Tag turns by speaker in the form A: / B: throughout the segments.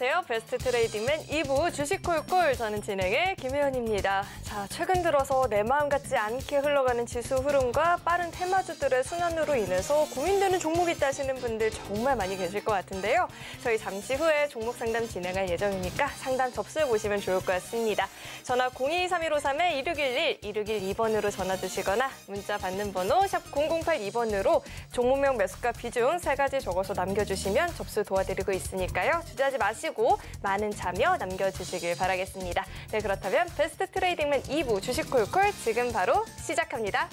A: 안녕하세요. 베스트 트레이딩맨 2부 주식 콜콜 저는 진행의 김혜연입니다. 자, 최근 들어서 내 마음 같지 않게 흘러가는 지수 흐름과 빠른 테마주들의 순환으로 인해서 고민되는 종목이 있다 하시는 분들 정말 많이 계실 것 같은데요. 저희 잠시 후에 종목 상담 진행할 예정이니까 상담 접수해 보시면 좋을 것 같습니다. 전화 023153-2611, 2612번으로 전화 주시거나 문자 받는 번호 샵 0082번으로 종목명 매수가 비중 세 가지 적어서 남겨주시면 접수 도와드리고 있으니까요. 주저하지 마시고 많은 참여 남겨주시길 바라겠습니다. 네, 그렇다면 베스트 트레이딩맨 2부 주식콜콜 지금 바로 시작합니다.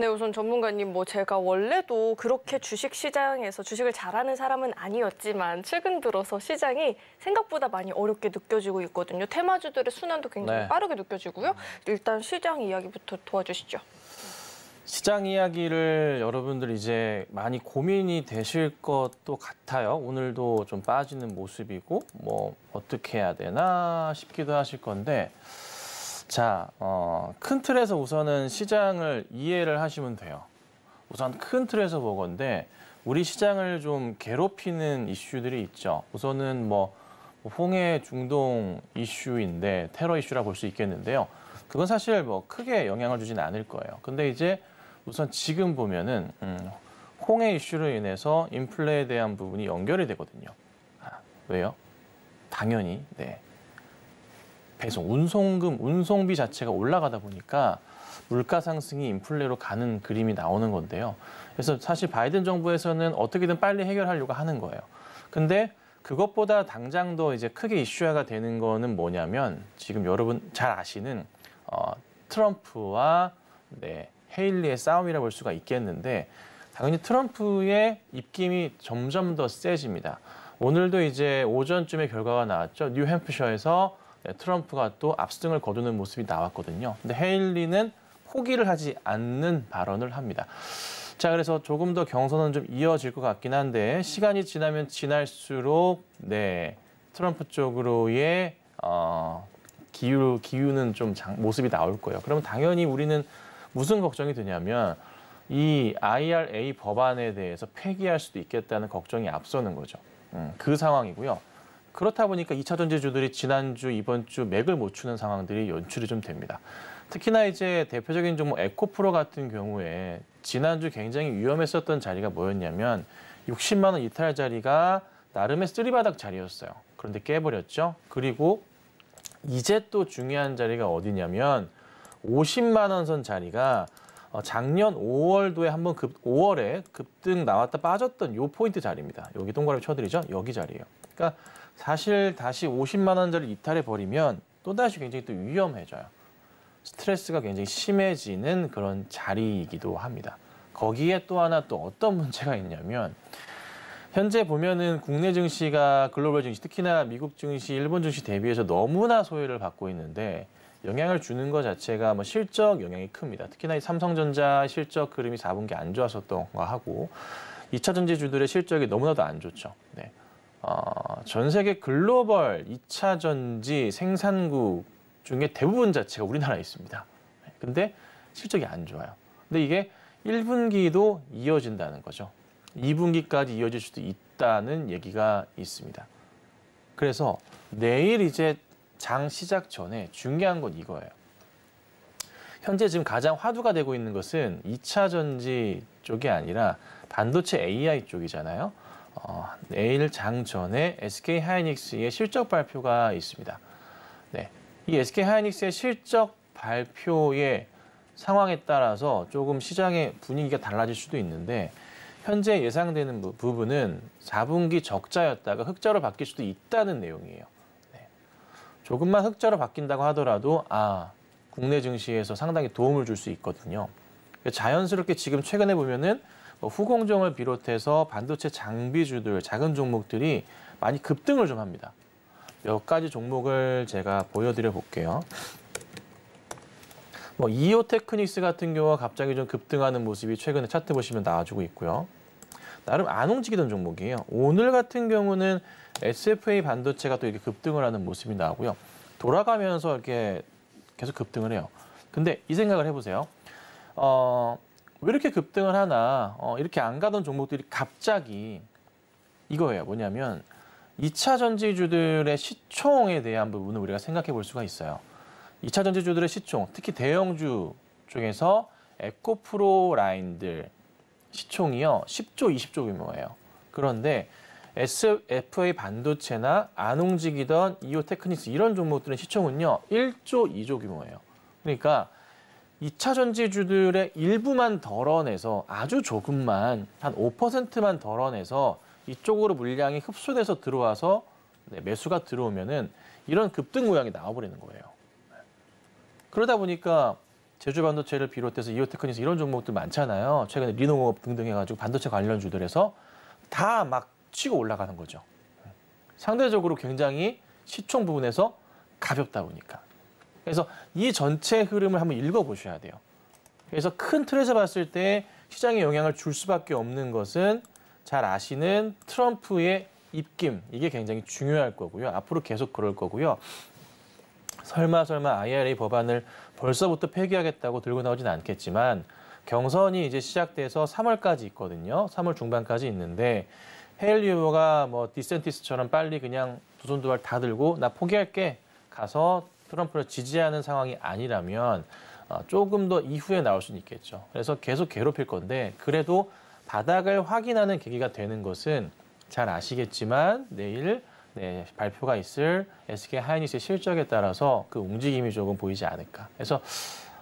A: 네, 우선 전문가님, 뭐 제가 원래도 그렇게 주식 시장에서 주식을 잘하는 사람은 아니었지만 최근 들어서 시장이 생각보다 많이 어렵게 느껴지고 있거든요. 테마주들의 순환도 굉장히
B: 네.
A: 빠르게 느껴지고요. 일단 시장 이야기부터 도와주시죠.
B: 시장 이야기를 여러분들 이제 많이 고민이 되실 것도 같아요. 오늘도 좀 빠지는 모습이고 뭐 어떻게 해야 되나 싶기도 하실 건데 자, 어, 큰 틀에서 우선은 시장을 이해를 하시면 돼요. 우선 큰 틀에서 보건데 우리 시장을 좀 괴롭히는 이슈들이 있죠. 우선은 뭐 홍해 중동 이슈인데 테러 이슈라 볼 수 있겠는데요. 그건 사실 뭐 크게 영향을 주진 않을 거예요. 근데 이제 우선 지금 보면은 음, 홍해 이슈로 인해서 인플레에 대한 부분이 연결이 되거든요. 아, 왜요? 당연히 네. 배송, 운송금, 운송비 자체가 올라가다 보니까 물가 상승이 인플레로 가는 그림이 나오는 건데요. 그래서 사실 바이든 정부에서는 어떻게든 빨리 해결하려고 하는 거예요. 근데 그것보다 당장 더 이제 크게 이슈화가 되는 거는 뭐냐면 지금 여러분 잘 아시는 어, 트럼프와 네, 헤일리의 싸움이라 볼 수가 있겠는데 당연히 트럼프의 입김이 점점 더 세집니다. 오늘도 이제 오전쯤에 결과가 나왔죠. 뉴햄프셔에서 네, 트럼프가 또 압승을 거두는 모습이 나왔거든요. 근데 헤일리는 포기를 하지 않는 발언을 합니다. 자, 그래서 조금 더 경선은 좀 이어질 것 같긴 한데 시간이 지나면 지날수록 네 트럼프 쪽으로의 어, 기유 기유는 좀 장- 모습이 나올 거예요. 그러면 당연히 우리는 무슨 걱정이 드냐면 이 IRA 법안에 대해서 폐기할 수도 있겠다는 걱정이 앞서는 거죠. 음, 그 상황이고요. 그렇다 보니까 2차 전지주들이 지난주, 이번 주 맥을 못 추는 상황들이 연출이 좀 됩니다. 특히나 이제 대표적인 종목 에코프로 같은 경우에 지난주 굉장히 위험했었던 자리가 뭐였냐면 60만 원 이탈 자리가 나름의 쓰리바닥 자리였어요. 그런데 깨버렸죠. 그리고 이제 또 중요한 자리가 어디냐면 50만 원 선 자리가 어, 작년 5월도에 한번 급 5월에 급등 나왔다 빠졌던 요 포인트 자리입니다. 여기 동그라미 쳐드리죠. 여기 자리예요. 그러니까 사실 다시 50만 원짜리 이탈해 버리면 또 다시 굉장히 또 위험해져요. 스트레스가 굉장히 심해지는 그런 자리이기도 합니다. 거기에 또 하나 또 어떤 문제가 있냐면 현재 보면은 국내 증시가 글로벌 증시 특히나 미국 증시, 일본 증시 대비해서 너무나 소외를 받고 있는데 영향을 주는 것 자체가 뭐 실적 영향이 큽니다. 특히나 이 삼성전자 실적 그림이 4분기 안 좋았었던 거 하고 2차 전지주들의 실적이 너무나도 안 좋죠. 네. 어, 전 세계 글로벌 2차 전지 생산국 중에 대부분 자체가 우리나라에 있습니다. 네. 근데 실적이 안 좋아요. 근데 이게 1분기도 이어진다는 거죠. 2분기까지 이어질 수도 있다는 얘기가 있습니다. 그래서 내일 이제 장 시작 전에 중요한 건 이거예요. 현재 지금 가장 화두가 되고 있는 것은 2차 전지 쪽이 아니라 반도체 AI 쪽이잖아요. 어, 내일 장 전에 SK 하이닉스의 실적 발표가 있습니다. 네, 이 SK 하이닉스의 실적 발표에 상황에 따라서 조금 시장의 분위기가 달라질 수도 있는데 현재 예상되는 부- 부분은 4분기 적자였다가 흑자로 바뀔 수도 있다는 내용이에요. 네. 조금만 흑자로 바뀐다고 하더라도 아 국내 증시에서 상당히 도움을 줄 수 있거든요. 자연스럽게 지금 최근에 보면은 뭐 후공정을 비롯해서 반도체 장비주들 작은 종목들이 많이 급등을 좀 합니다. 몇 가지 종목을 제가 보여드려 볼게요. 뭐 이오 테크닉스 같은 경우가 갑자기 좀 급등하는 모습이 최근에 차트 보시면 나와주고 있고요. 나름 안 움직이던 종목이에요. 오늘 같은 경우는 SFA 반도체가 또 이렇게 급등을 하는 모습이 나오고요. 돌아가면서 이렇게 계속 급등을 해요. 근데 이 생각을 해보세요. 어, 왜 이렇게 급등을 하나? 어, 이렇게 안 가던 종목들이 갑자기 이거예요. 뭐냐면 2차 전지주들의 시총에 대한 부분을 우리가 생각해 볼 수가 있어요. 2차 전지주들의 시총, 특히 대형주 쪽에서 에코프로 라인들 시총이요. 10조, 20조 규모예요. 그런데 SFA 반도체나 안 움직이던 이오 테크닉스 이런 종목들의 시총은요. 1조, 2조 규모예요. 그러니까 2차 전지주들의 일부만 덜어내서 아주 조금만 한 5%만 덜어내서 이쪽으로 물량이 흡수돼서 들어와서 네, 매수가 들어오면은 이런 급등 모양이 나와버리는 거예요. 그러다 보니까 제주 반도체를 비롯해서 이오테크닉스 이런 종목들 많잖아요. 최근에 리노공업 등등 해가지고 반도체 관련주들에서 다 막 치고 올라가는 거죠. 상대적으로 굉장히 시총 부분에서 가볍다 보니까. 그래서 이 전체 흐름을 한번 읽어보셔야 돼요. 그래서 큰 틀에서 봤을 때 시장에 영향을 줄 수밖에 없는 것은 잘 아시는 트럼프의 입김 이게 굉장히 중요할 거고요. 앞으로 계속 그럴 거고요. 설마 설마 IRA 법안을 벌써부터 폐기하겠다고 들고 나오진 않겠지만 경선이 이제 시작돼서 3월까지 있거든요. 3월 중반까지 있는데 헤일리 후보가 뭐 디센티스처럼 빨리 그냥 두 손 두 발 다 들고 나 포기할게 가서 트럼프를 지지하는 상황이 아니라면 어, 조금 더 이후에 나올 수는 있겠죠. 그래서 계속 괴롭힐 건데 그래도 바닥을 확인하는 계기가 되는 것은 잘 아시겠지만 내일 네, 발표가 있을 SK 하이닉스의 실적에 따라서 그 움직임이 조금 보이지 않을까. 그래서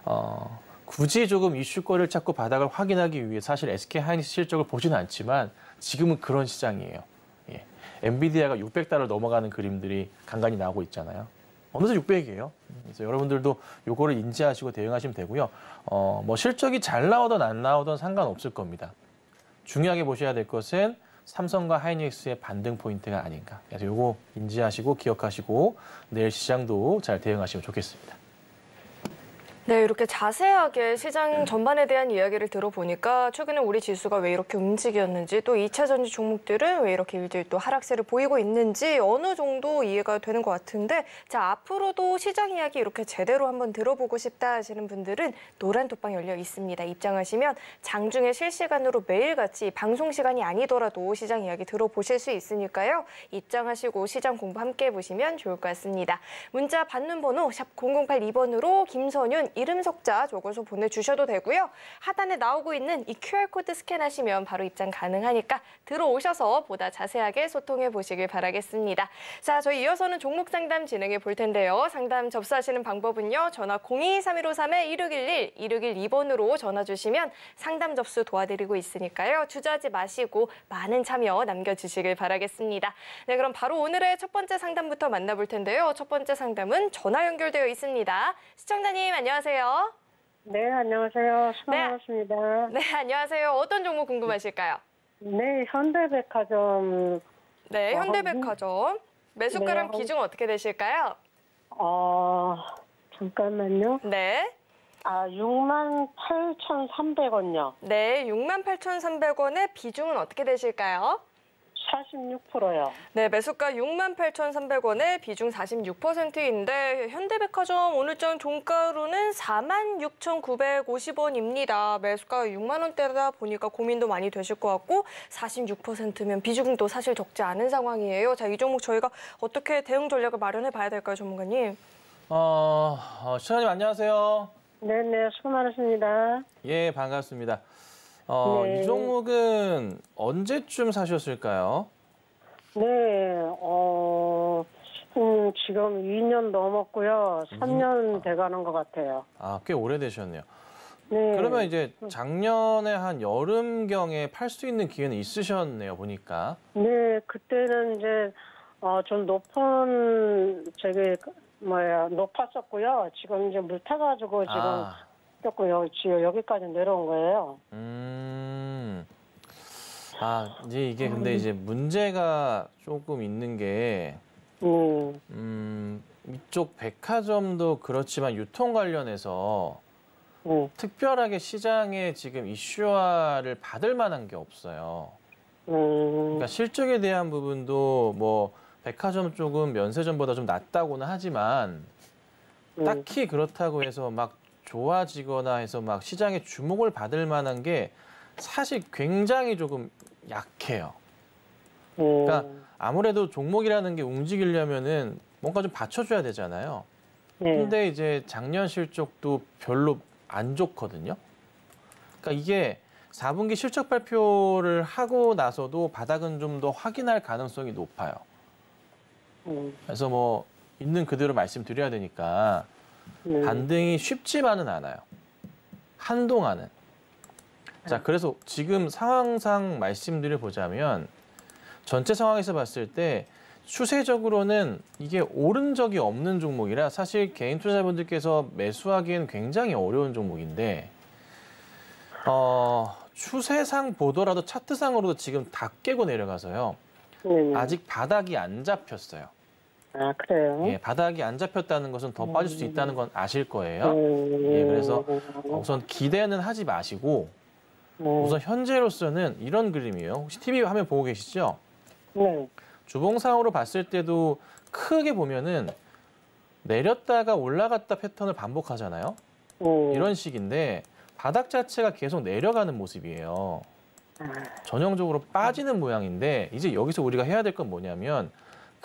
B: 어, 굳이 조금 이슈거리를 찾고 바닥을 확인하기 위해 사실 SK 하이닉스 실적을 보지는 않지만 지금은 그런 시장이에요. 예. 엔비디아가 600달러 넘어가는 그림들이 간간히 나오고 있잖아요. 어느새 600이에요. 그래서 여러분들도 요거를 인지하시고 대응하시면 되고요. 어, 뭐 실적이 잘 나오든 안 나오든 상관없을 겁니다. 중요하게 보셔야 될 것은 삼성과 하이닉스의 반등 포인트가 아닌가. 그래서 요거 인지하시고 기억하시고 내일 시장도 잘 대응하시면 좋겠습니다.
A: 네, 이렇게 자세하게 시장 전반에 대한 이야기를 들어보니까 최근에 우리 지수가 왜 이렇게 움직였는지 또 2차 전지 종목들은 왜 이렇게 일들 또 하락세를 보이고 있는지 어느 정도 이해가 되는 것 같은데 자 앞으로도 시장 이야기 이렇게 제대로 한번 들어보고 싶다 하시는 분들은 노란 톡방 열려 있습니다. 입장하시면 장중에 실시간으로 매일같이 방송 시간이 아니더라도 시장 이야기 들어보실 수 있으니까요. 입장하시고 시장 공부 함께 해보시면 좋을 것 같습니다. 문자 받는 번호 샵 0082번으로 김선윤 이름 석자 적어서 보내주셔도 되고요. 하단에 나오고 있는 이 QR코드 스캔하시면 바로 입장 가능하니까 들어오셔서 보다 자세하게 소통해 보시길 바라겠습니다. 자, 저희 이어서는 종목 상담 진행해 볼 텐데요. 상담 접수하시는 방법은요. 전화 02-3153-1611, 1612번으로 전화 주시면 상담 접수 도와드리고 있으니까요. 주저하지 마시고 많은 참여 남겨주시길 바라겠습니다. 네, 그럼 바로 오늘의 첫 번째 상담부터 만나볼 텐데요. 첫 번째 상담은 전화 연결되어 있습니다. 시청자님 안녕하세요.
C: 네, 안녕하세요. 수고
A: 네. 네, 안녕하세요. 어떤 종목 궁금하실까요?
C: 네, 현대백화점,
A: 네,
C: 어,
A: 현대백화점. 매수가랑
C: 네,
A: 비중 어떻게 되실까요?
C: 어, 잠깐만요.
A: 네.
C: 아, 6만 8,300원요.
A: 네, 68,300원의 비중은 어떻게 되실까요?
C: 46%요.
A: 네, 매수가 68,300원에 비중 46%인데 현대백화점 오늘장 종가로는 46,950원입니다. 매수가 6만 원대다 보니까 고민도 많이 되실 것 같고 46%면 비중도 사실 적지 않은 상황이에요. 자, 이 종목 저희가 어떻게 대응 전략을 마련해 봐야 될까요, 전문가님?
B: 어, 어, 시장님 안녕하세요.
C: 네 네, 수고 많으십니다.
B: 예, 반갑습니다. 어,
C: 네.
B: 이 종목은 언제쯤 사셨을까요?
C: 네, 어, 음, 지금 2년 넘었고요. 3년 돼가는 것 같아요.
B: 아, 꽤 오래되셨네요.
C: 네.
B: 그러면 이제 작년에 한 여름경에 팔 수 있는 기회는 있으셨네요, 보니까.
C: 네, 그때는 이제 어, 좀 높은 저기 그 뭐야 높았었고요. 지금 이제 물 타가지고 지금
B: 아,
C: 조금 여기 지금 여기까지 내려온 거예요.
B: 음. 아, 이제 이게 근데 이제 문제가 조금 있는 게,
C: 음,
B: 음, 이쪽 백화점도 그렇지만 유통 관련해서
C: 음,
B: 특별하게 시장에 지금 이슈화를 받을 만한 게 없어요.
C: 음,
B: 그러니까 실적에 대한 부분도 뭐 백화점 쪽은 면세점보다 좀 낮다고는 하지만
C: 음,
B: 딱히 그렇다고 해서 막 좋아지거나 해서 막 시장에 주목을 받을 만한 게 사실 굉장히 조금 약해요.
C: 음,
B: 그러니까 아무래도 종목이라는 게 움직이려면은 뭔가 좀 받쳐줘야 되잖아요.
C: 네,
B: 근데 이제 작년 실적도 별로 안 좋거든요. 그러니까 이게 4분기 실적 발표를 하고 나서도 바닥은 좀 더 확인할 가능성이 높아요.
C: 음,
B: 그래서 뭐 있는 그대로 말씀드려야 되니까
C: 음,
B: 반등이 쉽지만은 않아요. 한동안은. 자, 그래서 지금 상황상 말씀드려 보자면 전체 상황에서 봤을 때 추세적으로는 이게 오른 적이 없는 종목이라 사실 개인 투자자분들께서 매수하기엔 굉장히 어려운 종목인데 어, 추세상 보더라도 차트상으로도 지금 다 깨고 내려가서요.
C: 네, 네.
B: 아직 바닥이 안 잡혔어요.
C: 아 그래요.
B: 예, 바닥이 안 잡혔다는 것은 더 빠질 수 있다는 건 아실 거예요.
C: 음,
B: 예, 그래서 우선 기대는 하지 마시고
C: 음,
B: 우선 현재로서는 이런 그림이에요. 혹시 TV 화면 보고 계시죠?
C: 네,
B: 주봉상으로 봤을 때도 크게 보면은 내렸다가 올라갔다 패턴을 반복하잖아요.
C: 음,
B: 이런 식인데 바닥 자체가 계속 내려가는 모습이에요.
C: 아,
B: 전형적으로 빠지는 모양인데 이제 여기서 우리가 해야 될 건 뭐냐면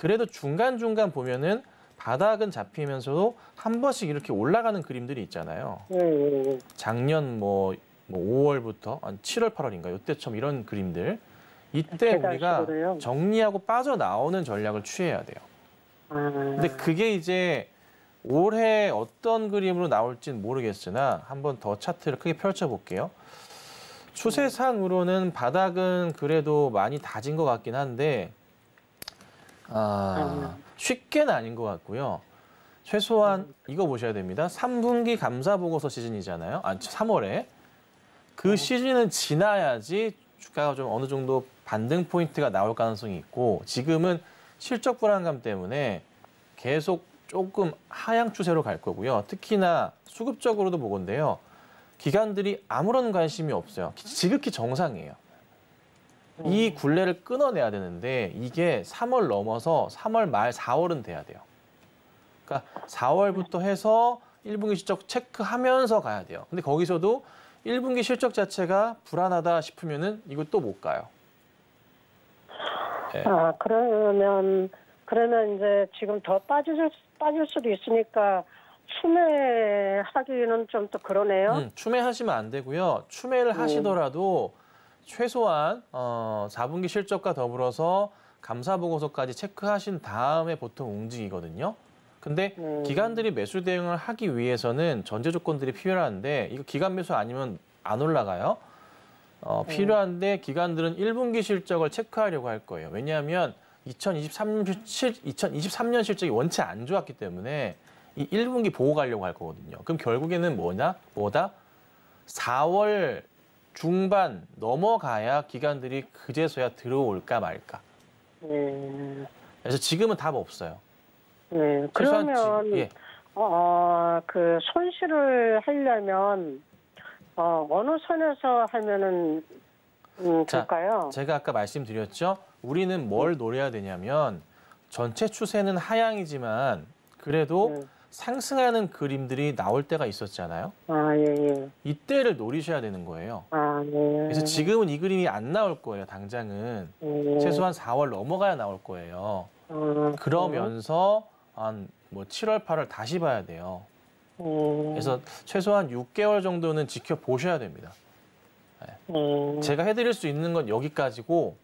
B: 그래도 중간중간 보면은 바닥은 잡히면서도 한 번씩 이렇게 올라가는 그림들이 있잖아요.
C: 네, 네, 네.
B: 작년 뭐, 뭐 5월부터 한 7월, 8월인가 이때처럼 이런 그림들 이때 우리가? 정리하고 빠져나오는 전략을 취해야 돼요.
C: 아,
B: 근데 그게 이제 올해 어떤 그림으로 나올지는 모르겠으나 한번 더 차트를 크게 펼쳐볼게요. 추세상으로는 바닥은 그래도 많이 다진 것 같긴 한데 아, 쉽게는 아닌 것 같고요. 최소한 이거 보셔야 됩니다. 3분기 감사 보고서 시즌이잖아요. 아, 3월에 그 시즌은 지나야지 주가가 좀 어느 정도 반등 포인트가 나올 가능성이 있고 지금은 실적 불안감 때문에 계속 조금 하향 추세로 갈 거고요. 특히나 수급적으로도 보건데요. 기관들이 아무런 관심이 없어요. 지극히 정상이에요. 이 굴레를 끊어내야 되는데 이게 3월 넘어서 3월 말 4월은 돼야 돼요. 그러니까 4월부터 해서 1분기 실적 체크하면서 가야 돼요. 근데 거기서도 1분기 실적 자체가 불안하다 싶으면은 이거 또 못 가요. 네.
C: 아, 그러면, 그러면 이제 지금 더 빠질, 빠질 수도 있으니까 추매하기는 좀 또 그러네요.
B: 음, 추매하시면 안 되고요. 추매를 하시더라도 최소한 어, 4분기 실적과 더불어서 감사 보고서까지 체크하신 다음에 보통 움직이거든요. 근데
C: 음.
B: 기관들이 매수 대응을 하기 위해서는 전제 조건들이 필요한데 이거 기관 매수 아니면 안 올라가요. 어, 필요한데 기관들은 1분기 실적을 체크하려고 할 거예요. 왜냐하면 2023, 실, 2023년 실적이 원체 안 좋았기 때문에 이 1분기 보고 가려고 할 거거든요. 그럼 결국에는 뭐냐? 뭐다? 4월 중반 넘어가야 기관들이 그제서야 들어올까 말까.
C: 네.
B: 그래서 지금은 답 없어요.
C: 네.
B: 최소한
C: 그러면,
B: 지- 예.
C: 어, 그 손실을 하려면, 어, 어느 선에서 하면은, 음,
B: 자,
C: 될까요?
B: 제가 아까 말씀드렸죠. 우리는 뭘 노려야 되냐면 전체 추세는 하향이지만 그래도
C: 네.
B: 상승하는 그림들이 나올 때가 있었잖아요.
C: 아, 예, 예.
B: 이때를 노리셔야 되는 거예요.
C: 아, 네.
B: 그래서 지금은 이 그림이 안 나올 거예요. 당장은
C: 예.
B: 최소한 4월 넘어가야 나올 거예요.
C: 아,
B: 그러면서 한 뭐 7월, 8월 다시 봐야 돼요.
C: 음,
B: 그래서 최소한 6개월 정도는 지켜 보셔야 됩니다.
C: 음,
B: 제가 해드릴 수 있는 건 여기까지고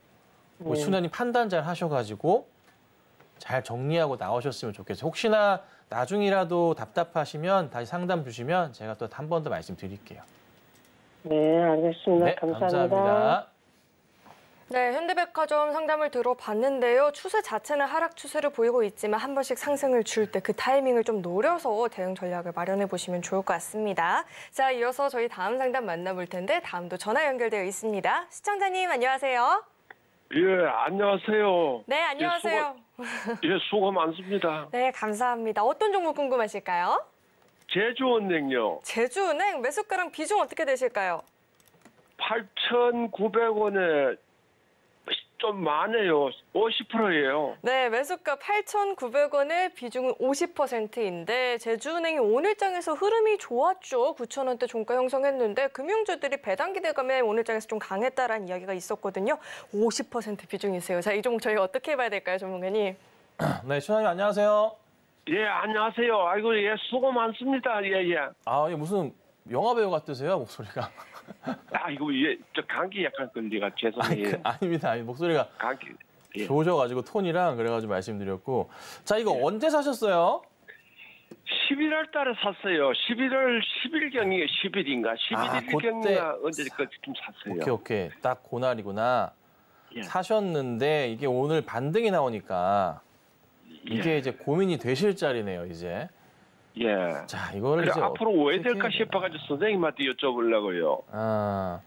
B: 우리
C: 음.
B: 순현이 판단 잘 하셔가지고 잘 정리하고 나오셨으면 좋겠어요. 혹시나 나중이라도 답답하시면 다시 상담 주시면 제가 또 한 번 더 말씀드릴게요.
C: 네, 알겠습니다.
B: 네,
C: 감사합니다.
B: 감사합니다.
A: 네, 현대백화점 상담을 들어봤는데요. 추세 자체는 하락 추세를 보이고 있지만 한 번씩 상승을 줄 때 그 타이밍을 좀 노려서 대응 전략을 마련해 보시면 좋을 것 같습니다. 자, 이어서 저희 다음 상담 만나볼 텐데 다음도 전화 연결되어 있습니다. 시청자님 안녕하세요.
D: 예, 안녕하세요.
A: 네, 안녕하세요.
D: 예, 수고 많습니다.
A: 네, 감사합니다. 어떤 종목 궁금하실까요?
D: 제주은행요.
A: 제주은행 매수가랑 비중 어떻게 되실까요?
D: 8,900원에 좀 많아요. 50%예요.
A: 네, 매수가 8,900원에 비중은 50%인데 제주은행이 오늘장에서 흐름이 좋았죠. 9,000원대 종가 형성했는데 금융주들이 배당 기대감에 오늘장에서 좀 강했다라는 이야기가 있었거든요. 50% 비중이세요. 자, 이 종목 저희가 어떻게 봐야 될까요, 전문가님?
B: 네, 시청자님 안녕하세요.
D: 예, 안녕하세요. 아이고, 예, 수고 많습니다. 예, 예.
B: 아, 이게 무슨 영화 배우 같으세요, 목소리가.
D: 아이고, 예, 저 감기 약간 걸리가 죄송해요.
B: 그, 아닙니다. 아니, 목소리가
D: 감기. 예.
B: 좋으셔가지고 톤이랑 그래가지고 말씀드렸고. 자, 이거 언제 사셨어요?
D: 11월 달에 샀어요. 11월 10일경이 10일인가?
B: 아,
D: 11일경인가
B: 그때
D: 언제까지좀 샀어요.
B: 오케이, 오케이. 딱 고날이구나.
D: 예.
B: 사셨는데 이게 오늘 반등이 나오니까 이게
D: 예.
B: 이제 고민이 되실 자리네요, 이제.
D: 예.
B: 자, 이거를
D: 그래,
B: 이제
D: 앞으로 왜 될까. 싶어가지고 선생님한테 여쭤보려고요.
B: 아.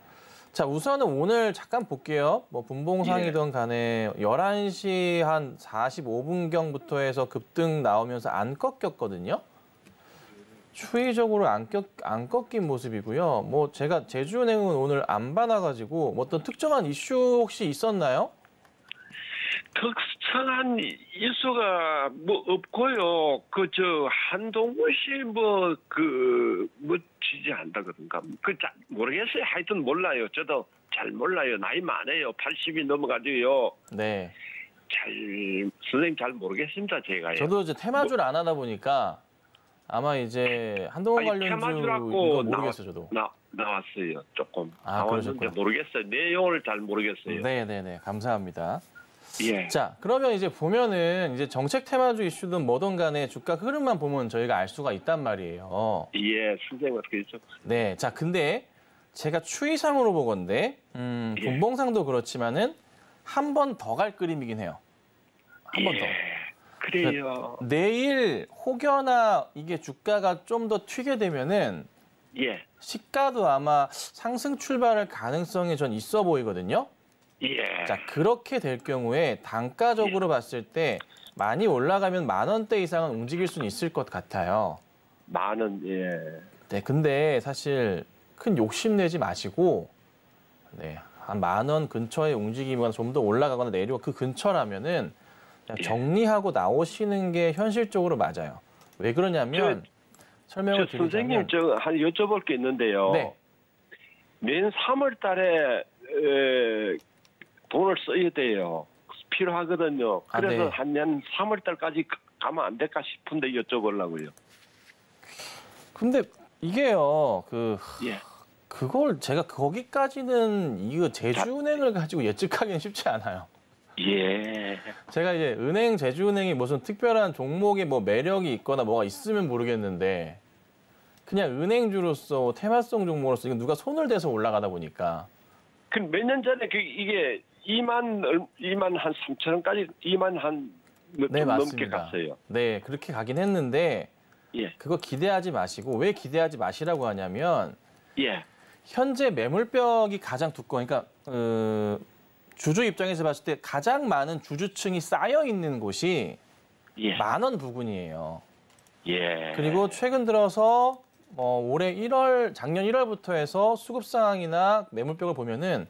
B: 자, 우선은 오늘 잠깐 볼게요. 뭐 분봉상이든 간에 11시 한 45분경부터 해서 급등 나오면서 안 꺾였거든요. 추이적으로 안, 꺾, 안 꺾인 모습이고요. 뭐 제가 제주은행은 오늘 안 받아가지고 뭐 어떤 특정한 이슈 혹시 있었나요?
D: 특성한 이수가 뭐 없고요. 그 저 한동훈 씨 뭐 그뭐 지지한다 그런가 그 잘 모르겠어요. 하여튼 몰라요. 저도 잘 몰라요. 나이 많아요. 80이 넘어가지고요.
B: 네.
D: 잘 선생님 잘 모르겠습니다. 제가요.
B: 저도 이제 테마주를 안 하다 보니까 아마 이제 한동훈 관련주
D: 테마주라고
B: 모르겠어요, 저도.
D: 나 나왔어요. 조금
B: 아,
D: 나왔는데
B: 그러셨구나.
D: 모르겠어요. 내용을 잘 모르겠어요.
B: 네, 네, 네. 감사합니다.
D: 예.
B: 자, 그러면 이제 보면은 이제 정책 테마주 이슈든 뭐든 간에 주가 흐름만 보면 저희가 알 수가 있단 말이에요.
D: 예, 선생님 어떻게 했죠?
B: 네. 자, 근데 제가 추이상으로 보건데, 음,
D: 예.
B: 분봉상도 그렇지만은 한 번 더 갈 그림이긴 해요. 한 번 더.
D: 예, 그래요.
B: 내일 혹여나 이게 주가가 좀 더 튀게 되면은
D: 예.
B: 시가도 아마 상승 출발할 가능성이 전 있어 보이거든요.
D: 예.
B: 자, 그렇게 될 경우에 단가적으로 봤을 때 많이 올라가면 만 원대 이상은 움직일 수는 있을 것 같아요.
D: 많은 예.
B: 네, 근데 사실 큰 욕심 내지 마시고 네, 한 만 원 근처에 움직이면 좀 더 올라가거나 내려가 그 근처라면은
D: 예.
B: 정리하고 나오시는 게 현실적으로 맞아요. 왜 그러냐면
D: 저
B: 설명을
D: 선생님
B: 드리자면
D: 저한 여쭤볼 게 있는데요.
B: 네.
D: 맨 3월 달에 에, 돈을 써야 돼요. 필요하거든요.
B: 아,
D: 그래서
B: 네.
D: 한년 3월 달까지 가- 가면 안 될까 싶은데 여쭤보려고요.
B: 근데 이게요. 그
D: 예.
B: 그걸 제가 거기까지는 이거 제주은행을 가지고 예측하기는 쉽지 않아요.
D: 예.
B: 제가 이제 은행 제주은행이 무슨 특별한 종목에 뭐 매력이 있거나 뭐가 있으면 모르겠는데 그냥 은행주로서 테마성 종목으로서 이거 누가 손을 대서 올라가다 보니까
D: 그 몇 년 전에 그 이게 2만 얼- 2만 한 3천 원까지 2만 한좀
B: 네
D: 넘게. 갔어요.
B: 네 그렇게 가긴 했는데
D: 예.
B: 그거 기대하지 마시고 왜 기대하지 마시라고 하냐면
D: 예.
B: 현재 매물벽이 가장 두꺼워. 그러니까 어, 주주 입장에서 봤을 때 가장 많은 주주층이 쌓여 있는 곳이
D: 예.
B: 만원 부근이에요.
D: 예.
B: 그리고 최근 들어서 어, 올해 1월 작년 1월부터 해서 수급 상황이나 매물벽을 보면은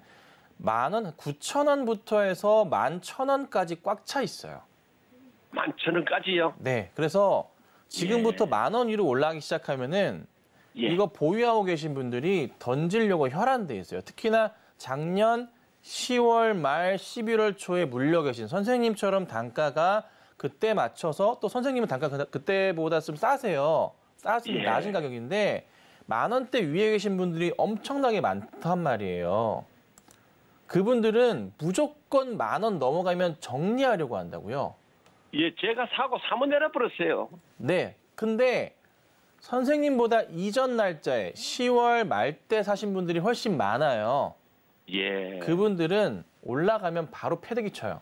B: 만 원, 9천 원부터 해서 만 천 원까지 꽉 차 있어요.
D: 만 천 원까지요.
B: 네, 그래서 지금부터
D: 예.
B: 만원 위로 올라가기 시작하면은
D: 예.
B: 이거 보유하고 계신 분들이 던지려고 혈안돼 있어요. 특히나 작년 10월 말 11월 초에 물려 계신 선생님처럼 단가가 그때 맞춰서 또 선생님은 단가 그- 그때보다 좀 싸세요. 싸서
D: 예.
B: 낮은 가격인데 만 원대 위에 계신 분들이 엄청나게 많단 말이에요. 그분들은 무조건 만 원 넘어가면 정리하려고 한다고요.
D: 예, 제가 사고 사모 내려버렸어요.
B: 네. 근데 선생님보다 이전 날짜에 10월 말 때 사신 분들이 훨씬 많아요.
D: 예.
B: 그분들은 올라가면 바로 패대기 쳐요.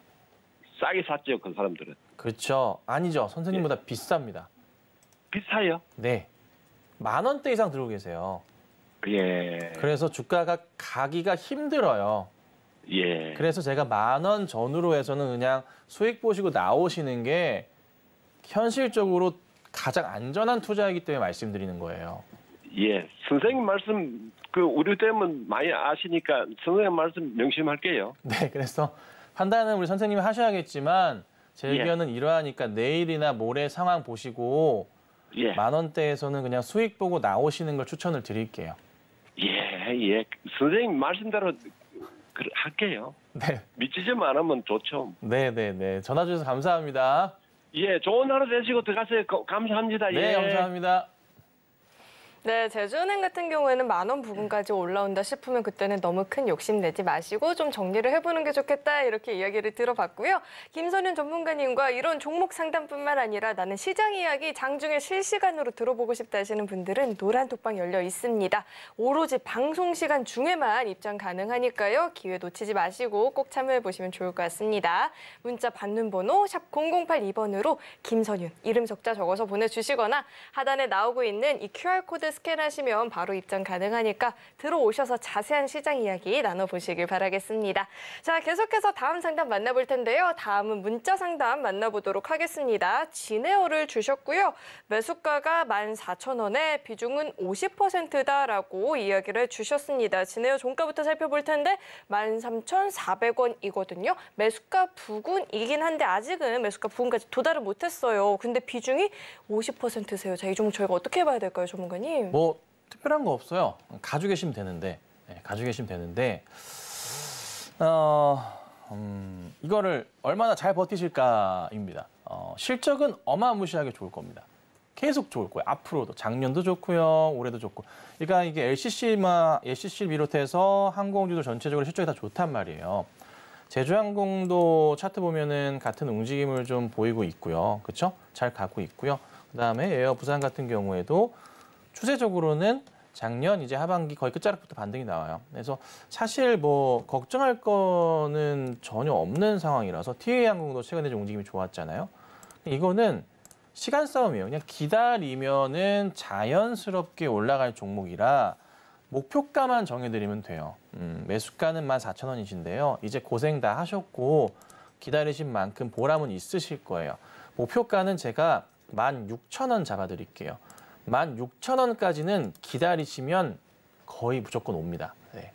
D: 싸게 샀죠, 그 사람들은.
B: 그렇죠. 아니죠. 선생님보다 비쌉니다.
D: 비싸요.
B: 네. 만 원대 이상 들고 계세요.
D: 예.
B: 그래서 주가가 가기가 힘들어요.
D: 예.
B: 그래서 제가 만 원 전후로 해서는 그냥 수익 보시고 나오시는 게 현실적으로 가장 안전한 투자이기 때문에 말씀드리는 거예요.
D: 예. 선생님 말씀 그 우리 때문 많이 아시니까 선생님 말씀 명심할게요.
B: 네, 그래서 판단은 우리 선생님이 하셔야겠지만 제
D: 예.
B: 의견은 이러하니까 내일이나 모레 상황 보시고
D: 예.
B: 만 원대에서는 그냥 수익 보고 나오시는 걸 추천을 드릴게요.
D: 예, 예. 선생님 말씀대로 그, 할게요.
B: 네,
D: 미치지만 않으면 좋죠.
B: 네, 네, 네. 전화 주셔서 감사합니다.
D: 예, 좋은 하루 되시고 들어가세요. 거- 감사합니다.
B: 네,
D: 예.
B: 감사합니다.
A: 네, 제주은행 같은 경우에는 만 원 부분까지 올라온다 싶으면 그때는 너무 큰 욕심 내지 마시고 좀 정리를 해보는 게 좋겠다 이렇게 이야기를 들어봤고요. 김선윤 전문가님과 이런 종목 상담뿐만 아니라 나는 시장 이야기 장중에 실시간으로 들어보고 싶다 하시는 분들은 노란 톡방 열려 있습니다. 오로지 방송 시간 중에만 입장 가능하니까요. 기회 놓치지 마시고 꼭 참여해 보시면 좋을 것 같습니다. 문자 받는 번호 샵 0082번으로 김선윤 이름 적자 적어서 보내주시거나 하단에 나오고 있는 이 QR코드 스캔하시면 바로 입장 가능하니까 들어오셔서 자세한 시장 이야기 나눠보시길 바라겠습니다. 자, 계속해서 다음 상담 만나볼 텐데요. 다음은 문자 상담 만나보도록 하겠습니다. 진에어를 주셨고요. 매수가가 14,000원에 비중은 50%다라고 이야기를 해주셨습니다. 진에어 종가부터 살펴볼 텐데 13,400원이거든요. 매수가 부근이긴 한데 아직은 매수가 부근까지 도달을 못했어요. 근데 비중이 50%세요. 자, 이 종목 저희가 어떻게 봐야 될까요, 전문가님?
B: 뭐 특별한 거 없어요. 가지고 계시면 되는데, 네, 가지고 계시면 되는데, 어, 음, 이거를 얼마나 잘 버티실까입니다. 어, 실적은 어마무시하게 좋을 겁니다. 계속 좋을 거예요. 앞으로도 작년도 좋고요, 올해도 좋고. 그러니까 이게 LCC만 LCC를 비롯해서 항공주도 전체적으로 실적이 다 좋단 말이에요. 제주항공도 차트 보면은 같은 움직임을 좀 보이고 있고요. 그렇죠? 잘 가고 있고요. 그다음에 에어 부산 같은 경우에도 추세적으로는 작년 이제 하반기 거의 끝자락부터 반등이 나와요. 그래서 사실 뭐 걱정할 거는 전혀 없는 상황이라서 TA 항공도 최근에 좀 움직임이 좋았잖아요. 이거는 시간 싸움이에요. 그냥 기다리면은 자연스럽게 올라갈 종목이라 목표가만 정해드리면 돼요. 음, 매수가는 14,000원이신데요. 이제 고생 다 하셨고 기다리신 만큼 보람은 있으실 거예요. 목표가는 제가 16,000원 잡아드릴게요. 16,000원까지는 기다리시면 거의 무조건 옵니다. 네.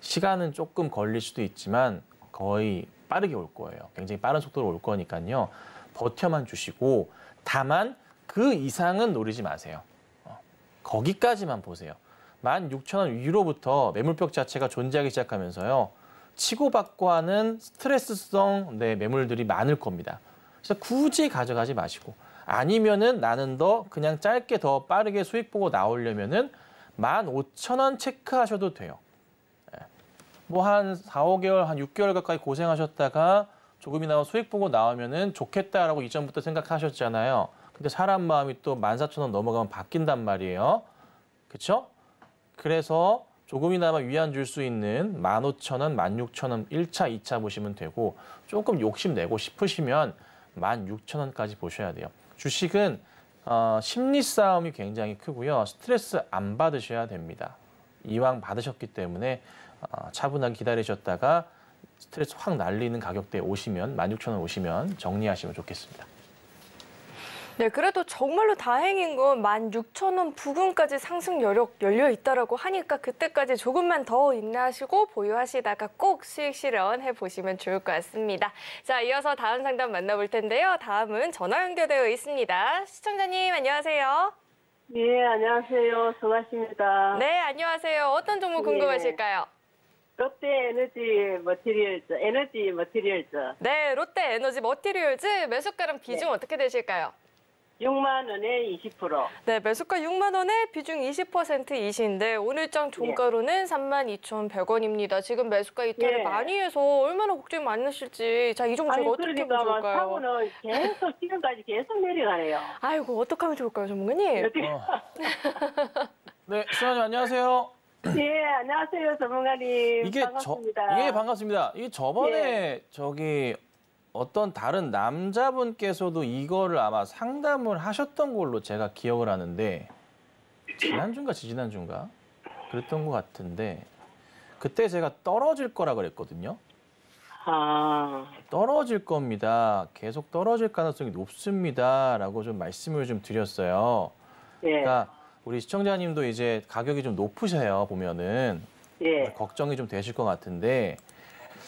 B: 시간은 조금 걸릴 수도 있지만 거의 빠르게 올 거예요. 굉장히 빠른 속도로 올 거니까요. 버텨만 주시고 다만 그 이상은 노리지 마세요. 어, 거기까지만 보세요. 16,000원 위로부터 매물벽 자체가 존재하기 시작하면서요. 치고받고 하는 스트레스성 네, 매물들이 많을 겁니다. 그래서 굳이 가져가지 마시고 아니면은 나는 더 그냥 짧게 더 빠르게 수익 보고 나오려면은 15,000원 체크하셔도 돼요. 뭐 한 4, 5개월, 한 6개월 가까이 고생하셨다가 조금이나마 수익 보고 나오면은 좋겠다라고 이전부터 생각하셨잖아요. 근데 사람 마음이 또 14,000원 넘어가면 바뀐단 말이에요. 그렇죠? 그래서 조금이나마 위안 줄 수 있는 15,000원, 16,000원 1차, 2차 보시면 되고 조금 욕심 내고 싶으시면 16,000원까지 보셔야 돼요. 주식은 어, 심리 싸움이 굉장히 크고요. 스트레스 안 받으셔야 됩니다. 이왕 받으셨기 때문에 어, 차분하게 기다리셨다가 스트레스 확 날리는 가격대에 오시면 16,000원 오시면 정리하시면 좋겠습니다.
A: 네, 그래도 정말로 다행인 건 16,000원 부근까지 상승 여력 열려 있다라고 하니까 그때까지 조금만 더 인내하시고 보유하시다가 꼭 수익 실현해 보시면 좋을 것 같습니다. 자, 이어서 다음 상담 만나볼 텐데요. 다음은 전화 연결되어 있습니다. 시청자님 안녕하세요.
E: 예, 안녕하세요. 수고하십니다.
A: 네, 안녕하세요. 어떤 종목
E: 예.
A: 궁금하실까요?
E: 롯데 에너지 머티리얼즈, 에너지 머티리얼즈.
A: 네, 롯데 에너지 머티리얼즈 매수가랑 비중 어떻게 되실까요?
E: 6만 원에 20%.
A: 네, 매수가 6만 원에 비중 20%이신데 오늘장 종가로는 3만 2,100원입니다. 지금 매수가 이탈을
E: 예.
A: 많이 해서 얼마나 걱정이 많으실지. 자, 이 종목 어떻게
E: 그러니까
A: 하면
E: 막
A: 좋을까요?
E: 사고는 계속 지금까지 계속 내려가네요.
A: 아이고, 어떻게 하면 좋을까요, 전문가님?
E: 어떻게?
B: 어. 네, 수현님 안녕하세요.
E: 예, 안녕하세요, 전문가님.
B: 이게
E: 반갑습니다.
B: 저, 예, 반갑습니다. 이게 저번에 저기 어떤 다른 남자분께서도 이거를 아마 상담을 하셨던 걸로 제가 기억을 하는데 지난주인가 지지난주인가 그랬던 것 같은데 그때 제가 떨어질 거라 그랬거든요.
E: 아,
B: 떨어질 겁니다. 계속 떨어질 가능성이 높습니다라고 좀 말씀을 좀 드렸어요.
E: 예,
B: 그러니까 우리 시청자님도 이제 가격이 좀 높으세요 보면은
E: 예,
B: 걱정이 좀 되실 것 같은데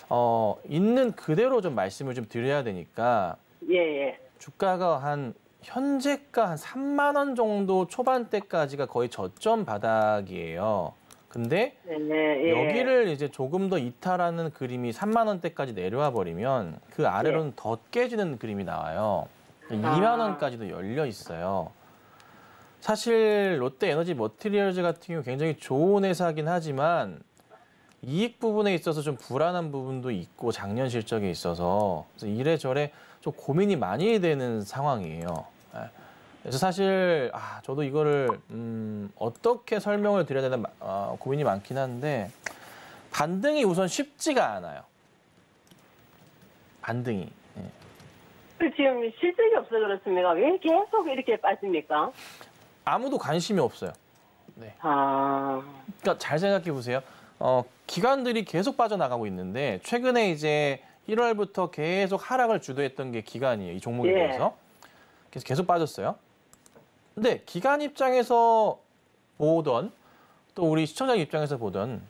B: 어 있는 그대로 좀 말씀을 좀 드려야 되니까
E: 예, 예.
B: 주가가 한 현재가 한 3만 원 정도 초반대까지가 거의 저점 바닥이에요. 근데
E: 네, 네, 예.
B: 여기를 이제 조금 더 이탈하는 그림이 3만 원대까지 내려와 버리면 그 아래로는 더 깨지는 그림이 나와요. 2만 원까지도 열려 있어요. 사실 롯데 에너지 머티리얼즈 같은 경우 굉장히 좋은 회사긴 하지만 이익 부분에 있어서 좀 불안한 부분도 있고 작년 실적에 있어서 이래저래 좀 고민이 많이 되는 상황이에요. 예. 그래서 사실 아, 저도 이거를 음, 어떻게 설명을 드려야 되나 어, 고민이 많긴 한데 반등이 우선 쉽지가 않아요. 반등이. 예.
E: 그 지금 실적이 없어 그렇습니까? 왜 계속 이렇게 빠집니까?
B: 아무도 관심이 없어요.
E: 아,
B: 그러니까 잘 생각해 보세요. 어, 기관들이 계속 빠져나가고 있는데 최근에 이제 1월부터 계속 하락을 주도했던 게 기관이에요. 이 종목에
E: 예.
B: 대해서. 그래서 계속 빠졌어요. 근데 기관 입장에서 보던 또 우리 시청자 입장에서 보던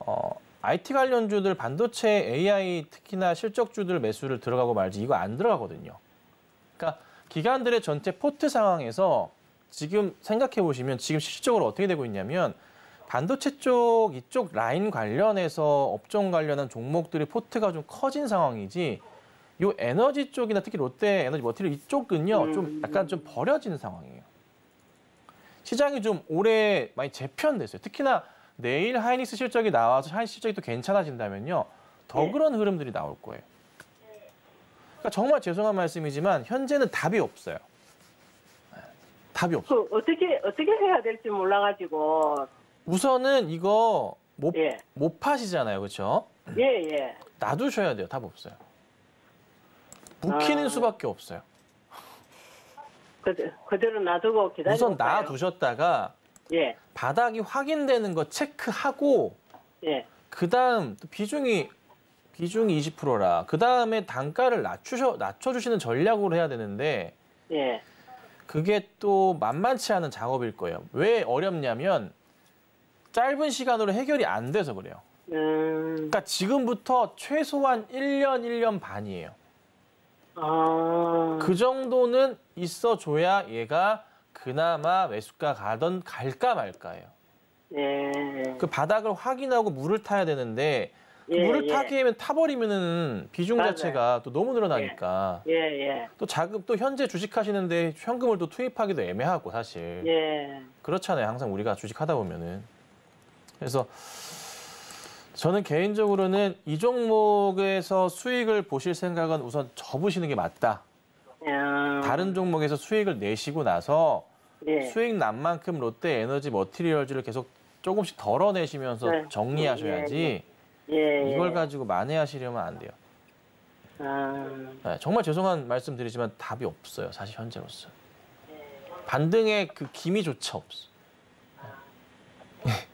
B: 어, IT 관련주들 반도체 AI 특히나 실적주들 매수를 들어가고 말지 이거 안 들어가거든요. 그러니까 기관들의 전체 포트 상황에서 지금 생각해 보시면 지금 실질적으로 어떻게 되고 있냐면 반도체 쪽 이쪽 라인 관련해서 업종 관련한 종목들이 포트가 좀 커진 상황이지 요 에너지 쪽이나 특히 롯데 에너지 머티리얼 이쪽은요 좀 약간 좀 버려지는 상황이에요. 시장이 좀 올해 많이 재편됐어요. 특히나 내일 하이닉스 실적이 나와서 하이닉스 실적이 또 괜찮아진다면요 더
E: 네.
B: 그런 흐름들이 나올 거예요. 그러니까 정말 죄송한 말씀이지만 현재는 답이 없어요. 네, 답이 없어요.
E: 그 어떻게 어떻게 해야 될지 몰라가지고
B: 우선은 이거 못,
E: 예,
B: 못 파시잖아요. 그렇죠?
E: 예, 예.
B: 놔두셔야 돼요. 답 없어요. 묵히는
E: 아.
B: 수밖에 없어요.
E: 그, 그대로 놔두고 기다리고
B: 우선 놔두셨다가
E: 예,
B: 바닥이 확인되는 거 체크하고
E: 예,
B: 그다음 또 비중이 비중이 20%라 그다음에 단가를 낮추셔 낮춰주시는 전략으로 해야 되는데
E: 예,
B: 그게 또 만만치 않은 작업일 거예요. 왜 어렵냐면 짧은 시간으로 해결이 안 돼서 그래요.
E: 음,
B: 그러니까 지금부터 최소한 1년, 1년 반이에요.
E: 아,
B: 그 정도는 있어줘야 얘가 그나마 매수가 가던 갈까 말까예요.
E: 예,
B: 그 바닥을 확인하고 물을 타야 되는데 그
E: 예,
B: 물을
E: 예.
B: 타기에는 타버리면은 비중
E: 맞아요.
B: 자체가 또 너무 늘어나니까
E: 예, 예,
B: 또 자금 또 현재 주식하시는데 현금을 또 투입하기도 애매하고 사실
E: 예,
B: 그렇잖아요. 항상 우리가 주식하다 보면은 그래서 저는 개인적으로는 이 종목에서 수익을 보실 생각은 우선 접으시는 게 맞다.
E: 야,
B: 다른 종목에서 수익을 내시고 나서
E: 예,
B: 수익 난 만큼 롯데 에너지 머티리얼즈를 계속 조금씩 덜어내시면서
E: 네.
B: 정리하셔야지
E: 예, 예.
B: 이걸 가지고 만회하시려면 안 돼요.
E: 아,
B: 네, 정말 죄송한 말씀 드리지만 답이 없어요. 사실 현재로서. 반등의 그 기미조차 없어. 네.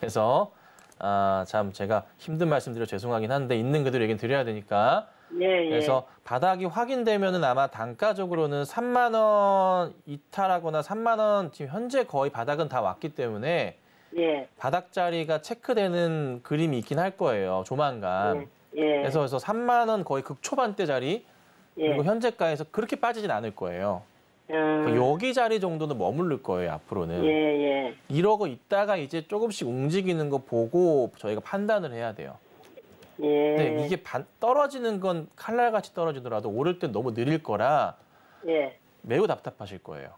B: 그래서 아, 참 제가 힘든 말씀 드려 죄송하긴 한데 있는 그대로 얘기는 드려야 되니까
E: 예, 예.
B: 그래서 바닥이 확인되면은 아마 단가적으로는 3만 원 이탈하거나 3만 원 지금 현재 거의 바닥은 다 왔기 때문에
E: 예,
B: 바닥 자리가 체크되는 그림이 있긴 할 거예요. 조만간.
E: 예,
B: 그래서 그래서 3만 원 거의 극초반대 자리
E: 예,
B: 그리고 현재가에서 그렇게 빠지진 않을 거예요.
E: 음,
B: 여기 자리 정도는 머무를 거예요 앞으로는.
E: 예, 예,
B: 이러고 있다가 이제 조금씩 움직이는 거 보고 저희가 판단을 해야 돼요.
E: 예,
B: 근데 이게 반- 떨어지는 건 칼날같이 떨어지더라도 오를 땐 너무 느릴 거라
E: 예,
B: 매우 답답하실 거예요.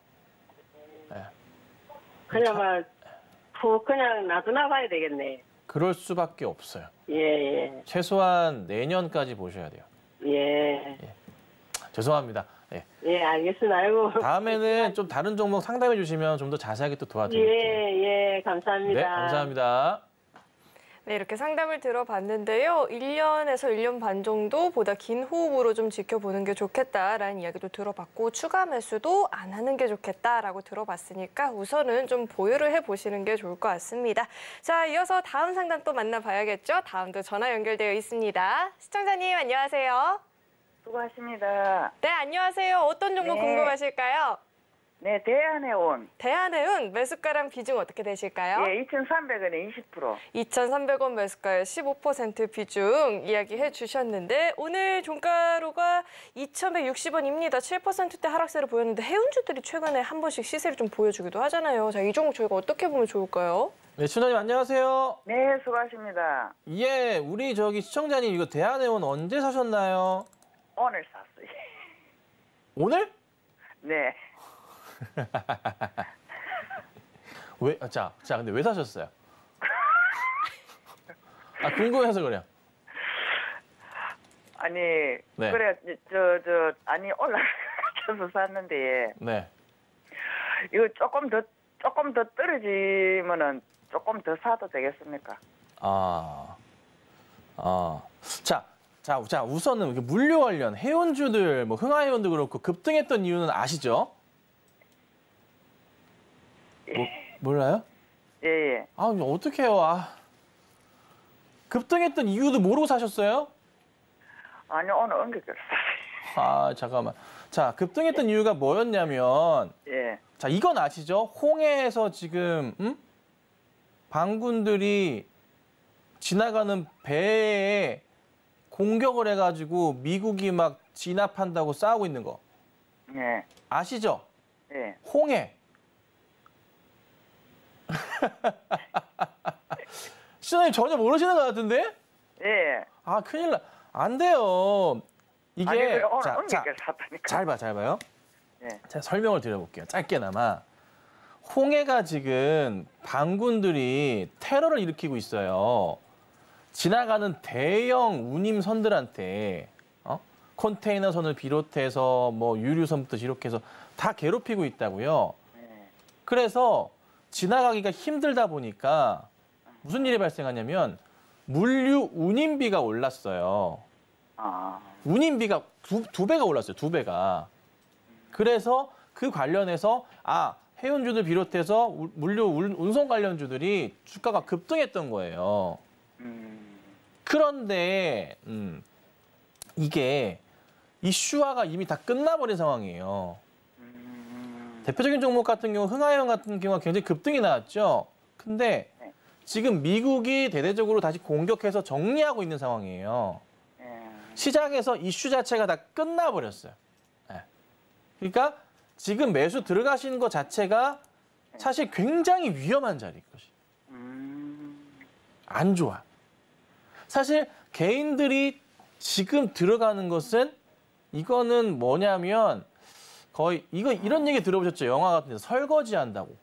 E: 그냥 막푹 그냥 놔두나 봐야 되겠네.
B: 그럴 수밖에 없어요.
E: 예, 예,
B: 최소한 내년까지 보셔야 돼요.
E: 예.
B: 죄송합니다. 예.
E: 예, 알겠습니다. 아이고.
B: 다음에는 좀 다른 종목 상담해 주시면 좀 더 자세하게 또 도와드릴게요.
E: 예, 예, 감사합니다.
B: 네, 감사합니다.
A: 네, 이렇게 상담을 들어봤는데요. 1년에서 1년 반 정도 보다 긴 호흡으로 좀 지켜보는 게 좋겠다라는 이야기도 들어봤고 추가 매수도 안 하는 게 좋겠다라고 들어봤으니까 우선은 좀 보유를 해보시는 게 좋을 것 같습니다. 자, 이어서 다음 상담 또 만나봐야겠죠? 다음도 전화 연결되어 있습니다. 시청자님 안녕하세요.
F: 수고하십니다.
A: 네, 안녕하세요. 어떤 종목
F: 네.
A: 궁금하실까요?
F: 네, 대한해온.
A: 대한해운 매수가랑 비중 어떻게 되실까요?
F: 예, 2,300원에 20%.
A: 2,300원 매수가의 15% 비중 이야기해 주셨는데 오늘 종가로가 2,160원입니다. 7%대 하락세를 보였는데 해운주들이 최근에 한 번씩 시세를 좀 보여주기도 하잖아요. 자, 이 종목 저희가 어떻게 보면 좋을까요?
B: 네, 신원님 안녕하세요.
F: 네, 수고하십니다.
B: 예, 우리 저기 시청자님 이거 대한해운 언제 사셨나요?
F: 오늘 샀어요.
B: 오늘?
F: 네.
B: 왜? 아, 자, 자, 근데 왜 사셨어요? 아, 궁금해서 그래요.
F: 아니,
B: 네.
F: 그래, 저, 저, 아니, 올라가서 샀는데,
B: 네.
F: 이거 조금 더, 조금 더 떨어지면은 조금 더 사도 되겠습니까?
B: 아, 아, 자, 자, 자, 우선은 물류 관련 해운주들, 뭐 흥하해운도 그렇고 급등했던 이유는 아시죠? 뭐, 몰라요?
F: 예, 예.
B: 아, 어떡해요, 아. 급등했던 이유도 모르고 사셨어요?
F: 아니, 오늘 옮겼어요.
B: 아, 잠깐만. 자, 급등했던 이유가 뭐였냐면,
F: 예.
B: 자, 이건 아시죠? 홍해에서 지금, 음? 방군들이 지나가는 배에 공격을 해가지고 미국이 막 진압한다고 싸우고 있는 거.
F: 예.
B: 아시죠?
F: 예.
B: 홍해. 시장님 전혀 모르시는 것 같은데?
F: 예.
B: 아, 큰일 나. 안 돼요. 이게,
F: 아니, 그래, 오늘
B: 자. 잘 봐, 잘 봐요.
F: 예.
B: 제가 설명을 드려볼게요. 짧게나마. 홍해가 지금 반군들이 테러를 일으키고 있어요. 지나가는 대형 운임선들한테 어? 컨테이너선을 비롯해서 뭐 유류선부터 시작해서 다 괴롭히고 있다고요.
F: 예.
B: 그래서 지나가기가 힘들다 보니까 무슨 일이 발생하냐면 물류 운임비가 올랐어요.
F: 아.
B: 운임비가 두, 두 배가 올랐어요. 두 배가. 그래서 그 관련해서 아 해운주들 비롯해서 우- 물류 운- 운송 관련주들이 주가가 급등했던 거예요.
F: 음.
B: 그런데 음, 이게 이슈화가 이미 다 끝나버린 상황이에요.
F: 음.
B: 대표적인 종목 같은 경우 흥하해운 같은 경우가 굉장히 급등이 나왔죠. 근데
F: 네.
B: 지금 미국이 대대적으로 다시 공격해서 정리하고 있는 상황이에요.
F: 예.
B: 시장에서 이슈 자체가 다 끝나버렸어요. 예. 그러니까 지금 매수 들어가시는 것 자체가 사실 굉장히 위험한 자리인 것이.
F: 음.
B: 안 좋아. 사실 개인들이 지금 들어가는 것은 이거는 뭐냐면 거의 이거 이런 얘기 들어보셨죠? 영화 같은 데서 설거지 한다고.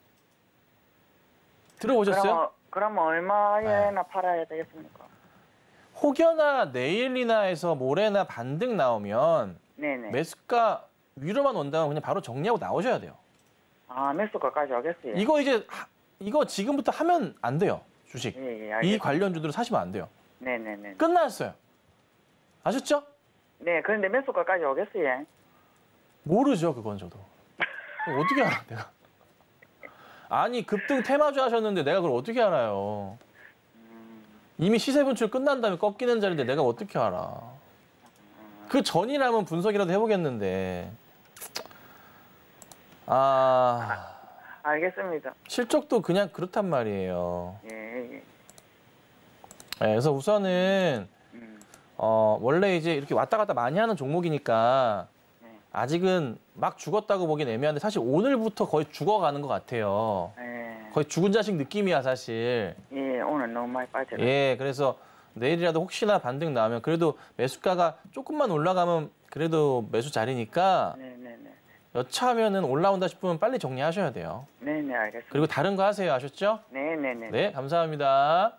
B: 들어보셨어요?
F: 그러면, 그러면 얼마에나 팔아야 되겠습니까?
B: 혹여나 내일이나 해서 모레나 반등 나오면
F: 네네.
B: 매수가 위로만 온다면 그냥 바로 정리하고 나오셔야 돼요.
F: 아, 매수가까지 오겠어요.
B: 이거 이제 하- 이거 지금부터 하면 안 돼요. 주식.
F: 예, 예,
B: 이
F: 알겠습니다.
B: 관련 주들을 사시면 안 돼요.
F: 네네네.
B: 끝났어요. 아셨죠?
F: 네, 그런데 매수가까지 오겠어요.
B: 모르죠, 그건 저도. 어떻게 알아, 내가? 아니, 급등 테마주 하셨는데 내가 그걸 어떻게 알아요? 이미 시세 분출 끝난 다음에 꺾이는 자리인데 내가 어떻게 알아? 그 전이라면 분석이라도 해보겠는데. 아,
F: 알겠습니다.
B: 실적도 그냥 그렇단 말이에요.
F: 예, 예.
B: 네, 그래서 우선은
F: 음,
B: 어, 원래 이제 이렇게 왔다 갔다 많이 하는 종목이니까
F: 네.
B: 아직은 막 죽었다고 보긴 애매한데 사실 오늘부터 거의 죽어가는 것 같아요.
F: 예,
B: 거의 죽은 자식 느낌이야 사실.
F: 예, 오늘 너무 많이 빠져요.
B: 예, 그래서 내일이라도 혹시나 반등 나오면 그래도 매수가가 조금만 올라가면 그래도 매수 자리니까
F: 네 네 네.
B: 여차하면은 올라온다 싶으면 빨리 정리하셔야 돼요.
F: 네 네 알겠습니다.
B: 그리고 다른 거 하세요. 아셨죠?
F: 네 네 네.
B: 네, 감사합니다.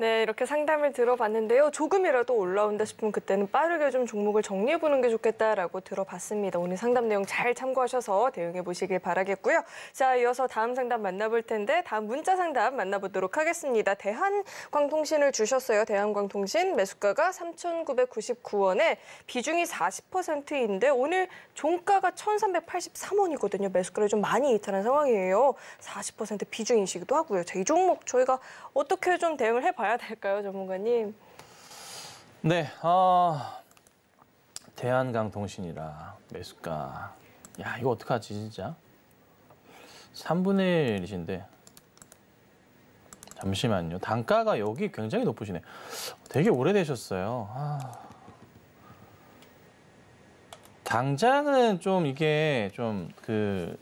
A: 네, 이렇게 상담을 들어봤는데요. 조금이라도 올라온다 싶으면 그때는 빠르게 좀 종목을 정리해보는 게 좋겠다라고 들어봤습니다. 오늘 상담 내용 잘 참고하셔서 대응해 보시길 바라겠고요. 자, 이어서 다음 상담 만나볼 텐데 다음 문자 상담 만나보도록 하겠습니다. 대한광통신을 주셨어요. 대한광통신 매수가가 3,999원에 비중이 40%인데 오늘 종가가 1,383원이거든요. 매수가를 좀 많이 이탈한 상황이에요. 40% 비중이시기도 하고요. 자, 이 종목 저희가 어떻게 좀 대응을 해봐야 될까요, 전문가님?
B: 네, 어, 대한강통신이라 매수가. 야, 이거 어떡하지, 진짜? 3분의 1이신데. 잠시만요. 단가가 여기 굉장히 높으시네. 되게 오래되셨어요. 아. 당장은 좀 이게 좀그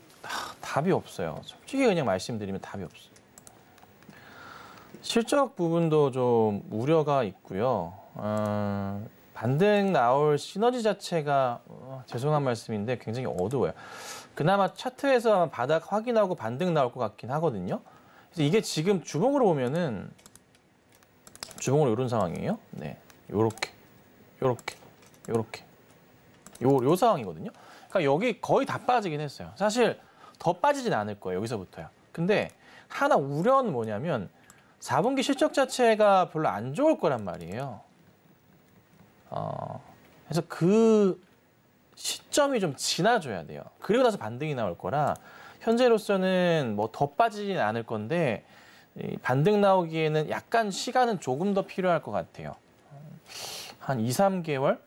B: 답이 없어요. 솔직히 그냥 말씀드리면 답이 없어요. 실적 부분도 좀 우려가 있고요. 어, 반등 나올 시너지 자체가 어, 죄송한 말씀인데 굉장히 어두워요. 그나마 차트에서 바닥 확인하고 반등 나올 것 같긴 하거든요. 그래서 이게 지금 주봉으로 보면은 주봉으로 이런 상황이에요. 네, 요렇게, 요렇게, 요렇게, 요, 요 상황이거든요. 그러니까 여기 거의 다 빠지긴 했어요. 사실 더 빠지진 않을 거예요. 여기서부터요. 근데 하나 우려는 뭐냐면 4분기 실적 자체가 별로 안 좋을 거란 말이에요. 어, 그래서 그 시점이 좀 지나줘야 돼요. 그리고 나서 반등이 나올 거라 현재로서는 뭐 더 빠지진 않을 건데 이 반등 나오기에는 약간 시간은 조금 더 필요할 것 같아요. 한 2, 3개월?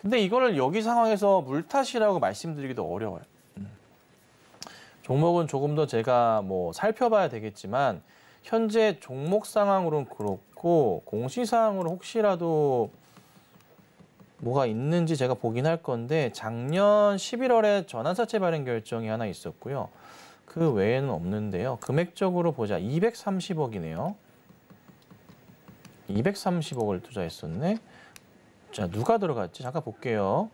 B: 근데 이거를 여기 상황에서 물탓이라고 말씀드리기도 어려워요. 음. 종목은 조금 더 제가 뭐 살펴봐야 되겠지만 현재 종목 상황으로는 그렇고 공시사항으로 혹시라도 뭐가 있는지 제가 보긴 할 건데 작년 11월에 전환사채 발행 결정이 하나 있었고요. 그 외에는 없는데요. 금액적으로 보자. 230억이네요. 230억을 투자했었네. 자, 누가 들어갔지? 잠깐 볼게요.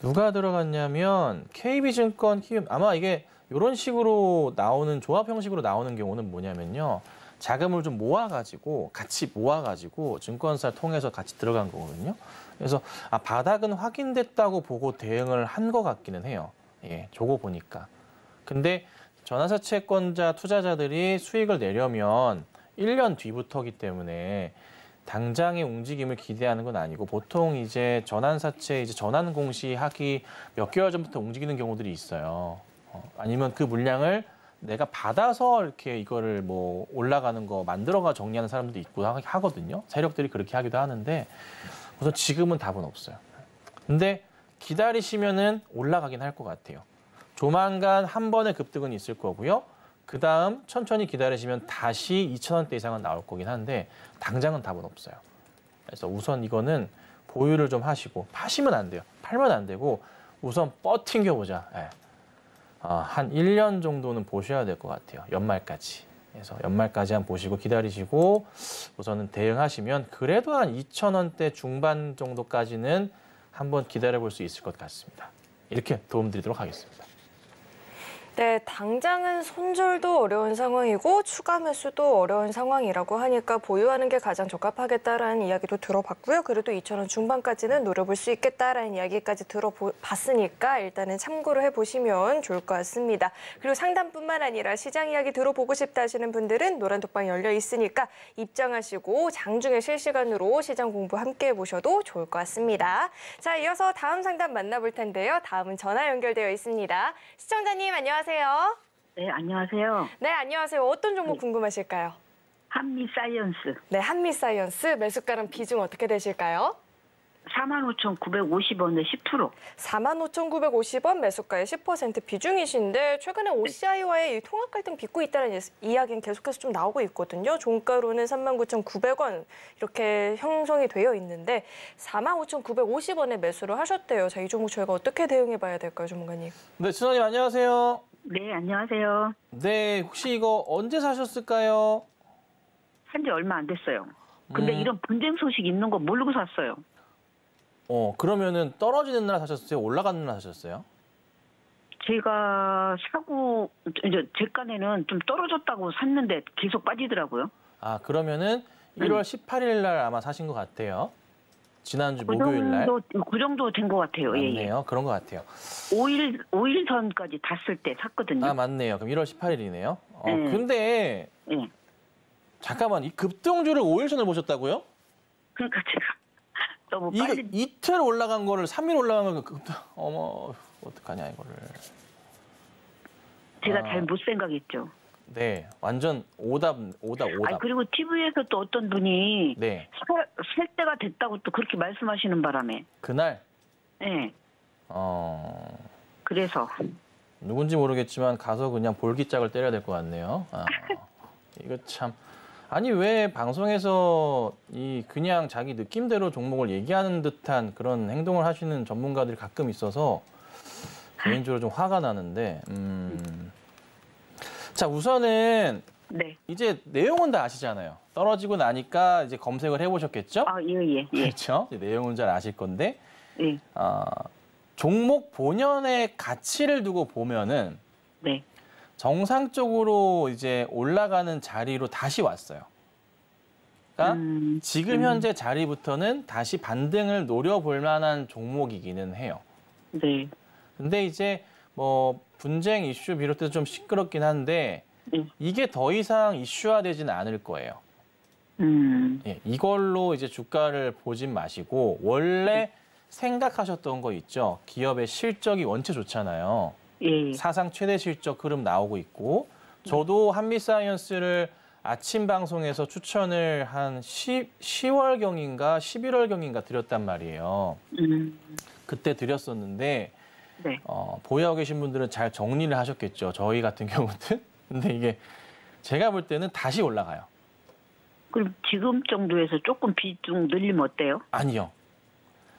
B: 누가 들어갔냐면 KB증권 키움 아마 이게 이런 식으로 나오는 조합 형식으로 나오는 경우는 뭐냐면요. 자금을 좀 모아가지고 같이 모아가지고 증권사 통해서 같이 들어간 거거든요. 그래서 아, 바닥은 확인됐다고 보고 대응을 한 것 같기는 해요. 예, 저거 보니까. 근데 전환사채권자 투자자들이 수익을 내려면 1년 뒤부터기 때문에 당장의 움직임을 기대하는 건 아니고 보통 이제 전환사채 이제 전환 공시하기 몇 개월 전부터 움직이는 경우들이 있어요. 어, 아니면 그 물량을 내가 받아서 이렇게 이거를 뭐 올라가는 거 만들어가 정리하는 사람들도 있고 하- 하거든요. 세력들이 그렇게 하기도 하는데 우선 지금은 답은 없어요. 근데 기다리시면은 올라가긴 할 것 같아요. 조만간 한 번의 급등은 있을 거고요. 그 다음 천천히 기다리시면 다시 2,000원대 이상은 나올 거긴 한데 당장은 답은 없어요. 그래서 우선 이거는 보유를 좀 하시고 파시면 안 돼요. 팔면 안 되고 우선 버팅겨 보자. 예. 아, 한 1년 정도는 보셔야 될 것 같아요. 연말까지. 그래서 연말까지 한 보시고 기다리시고 우선은 대응하시면 그래도 한 2,000원대 중반 정도까지는 한번 기다려 볼 수 있을 것 같습니다. 이렇게 도움드리도록 하겠습니다.
A: 네, 당장은 손절도 어려운 상황이고 추가 매수도 어려운 상황이라고 하니까 보유하는 게 가장 적합하겠다라는 이야기도 들어봤고요. 그래도 2,000원 중반까지는 노려볼 수 있겠다라는 이야기까지 들어봤으니까 일단은 참고를 해보시면 좋을 것 같습니다. 그리고 상담뿐만 아니라 시장 이야기 들어보고 싶다 하시는 분들은 노란 톡방 열려 있으니까 입장하시고 장중에 실시간으로 시장 공부 함께 해보셔도 좋을 것 같습니다. 자, 이어서 다음 상담 만나볼 텐데요. 다음은 전화 연결되어 있습니다. 시청자님 안녕하세요.
G: 네, 안녕하세요.
A: 네, 안녕하세요. 어떤 종목 궁금하실까요?
G: 한미 사이언스
A: 네, 한미 사이언스 매수가랑 비중 어떻게 되실까요?
G: 45,950원에 10%.
A: 45,950원 매수가의 10% 비중이신데 최근에 OCI와의 이 통합 갈등 빚고 있다는 이- 이야기는 계속해서 좀 나오고 있거든요. 종가로는 39,900원 이렇게 형성이 되어 있는데 45,950원에 매수를 하셨대요. 자, 이 종목 저희가 어떻게 대응해 봐야 될까요, 전문가님?
B: 네, 신원님 안녕하세요.
G: 네, 안녕하세요.
B: 네, 혹시 이거 언제 사셨을까요?
G: 한지 얼마 안 됐어요. 근데
B: 음.
G: 이런 분쟁 소식 있는 거 모르고 샀어요.
B: 어, 그러면은 떨어지는 날 사셨어요? 올라가는 날 사셨어요?
G: 제가 사고 이제 제 간에는 좀 떨어졌다고 샀는데 계속 빠지더라고요.
B: 아, 그러면은 1월 18일 날 아마 사신 것 같아요. 지난주
G: 그
B: 목요일 날.
G: 그 정도 된 것 같아요. 예, 예.
B: 맞네요. 그런 것 같아요.
G: 5일 5일 전까지 닿았을 때 샀거든요.
B: 아, 맞네요. 그럼 1월 18일이네요. 어,
G: 네.
B: 근데
G: 예.
B: 잠깐만, 이 급등주를 5일 전에 보셨다고요?
G: 그러니까 제가 너무
B: 이거
G: 빨리
B: 이틀 올라간 거를 3일 올라간 거 급등 어머 어떡하냐 이거를.
G: 제가
B: 아.
G: 잘못 생각했죠.
B: 네, 완전 오답 오답 오답.
G: 그리고 TV에서 또 어떤 분이
B: 네,
G: 살, 살 때가 됐다고 또 그렇게 말씀하시는 바람에
B: 그날
G: 예.
B: 어
G: 그래서
B: 누군지 모르겠지만 가서 그냥 볼기짝을 때려야 될 것 같네요. 아, 이거 참 아니 왜 방송에서 이 그냥 자기 느낌대로 종목을 얘기하는 듯한 그런 행동을 하시는 전문가들이 가끔 있어서 개인적으로 좀 화가 나는데 음. 자 우선은
G: 네.
B: 이제 내용은 다 아시잖아요. 떨어지고 나니까 이제 검색을 해보셨겠죠?
G: 아, 예, 예, 예.
B: 그렇죠. 내용은 잘 아실 건데
G: 예.
B: 아, 종목 본연의 가치를 두고 보면은
G: 네.
B: 정상적으로 이제 올라가는 자리로 다시 왔어요. 그러니까
G: 음,
B: 지금
G: 음.
B: 현재 자리부터는 다시 반등을 노려볼 만한 종목이기는 해요.
G: 네.
B: 근데 이제 뭐 분쟁 이슈 비롯해서 좀 시끄럽긴 한데
G: 네.
B: 이게 더 이상 이슈화되지는 않을 거예요.
G: 음.
B: 예, 이걸로 이제 주가를 보진 마시고 원래 생각하셨던 거 있죠. 기업의 실적이 원체 좋잖아요.
G: 예.
B: 사상 최대 실적 흐름 나오고 있고 저도 한미사이언스를 아침 방송에서 추천을 한 10, 10월경인가 11월경인가 드렸단 말이에요.
G: 음.
B: 그때 드렸었는데
G: 네.
B: 어, 보유하고 계신 분들은 잘 정리를 하셨겠죠. 저희 같은 경우는. 근데 이게 제가 볼 때는 다시 올라가요.
G: 그럼 지금 정도에서 조금 비중 늘리면 어때요?
B: 아니요.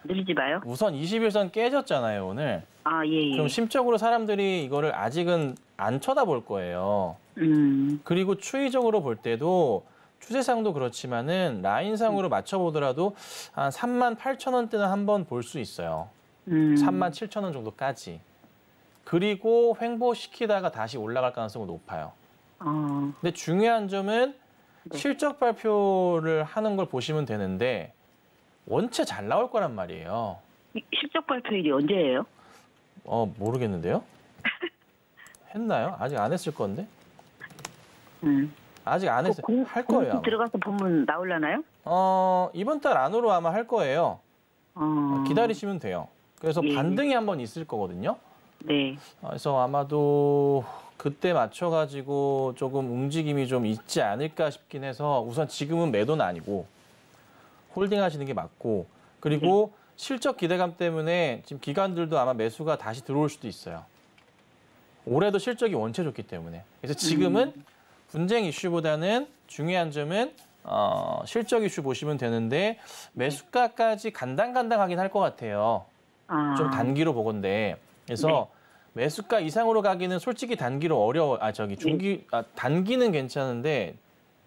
G: 늘리지 마요?
B: 우선 21선 깨졌잖아요, 오늘.
G: 아, 예, 예.
B: 그럼 심적으로 사람들이 이거를 아직은 안 쳐다볼 거예요.
G: 음.
B: 그리고 추이적으로 볼 때도 추세상도 그렇지만은 라인상으로 맞춰보더라도 한 3만 8천 원대는 한번 볼 수 있어요.
G: 음.
B: 3만 7천 원 정도까지. 그리고 횡보시키다가 다시 올라갈 가능성은 높아요.
G: 어.
B: 근데 중요한 점은
G: 네.
B: 실적 발표를 하는 걸 보시면 되는데 원체 잘 나올 거란 말이에요.
G: 이 실적 발표일이 언제예요?
B: 어 모르겠는데요. 했나요? 아직 안 했을 건데.
G: 음.
B: 아직 안 했어요.
G: 공-
B: 할 거예요. 아마.
G: 들어가서 보면 나올라나요?
B: 어 이번 달 안으로 아마 할 거예요.
G: 어.
B: 기다리시면 돼요. 그래서
G: 예.
B: 반등이 한번 있을 거거든요.
G: 네.
B: 어, 그래서 아마도 그때 맞춰가지고 조금 움직임이 좀 있지 않을까 싶긴 해서 우선 지금은 매도는 아니고 홀딩 하시는 게 맞고 그리고 실적 기대감 때문에 지금 기관들도 아마 매수가 다시 들어올 수도 있어요. 올해도 실적이 원체 좋기 때문에. 그래서 지금은 분쟁 이슈보다는 중요한 점은 어, 실적 이슈 보시면 되는데 매수가까지 간당간당하긴 할 것 같아요.
G: 아.
B: 좀 단기로 보건데 그래서 매수가 이상으로 가기는 솔직히 단기로 어려워 아 저기 중기 아 단기는 괜찮은데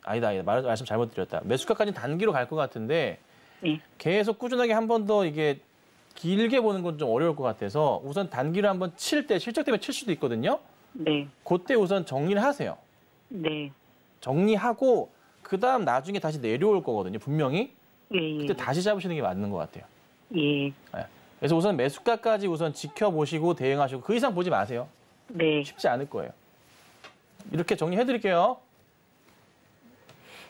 B: 아니다 아니다 말, 말씀 잘못 드렸다 매수가까지 단기로 갈 것 같은데
G: 네.
B: 계속 꾸준하게 한 번 더 이게 길게 보는 건 좀 어려울 것 같아서 우선 단기로 한번 칠 때 실적 때문에 칠 수도 있거든요
G: 네.
B: 그때 우선 정리를 하세요
G: 네.
B: 정리하고 그 다음 나중에 다시 내려올 거거든요 분명히
G: 예, 예.
B: 그때 다시 잡으시는 게 맞는 것 같아요
G: 예.
B: 그래서 우선 매수가까지 우선 지켜보시고 대응하시고 그 이상 보지 마세요
G: 네.
B: 쉽지 않을 거예요. 이렇게 정리해 드릴게요.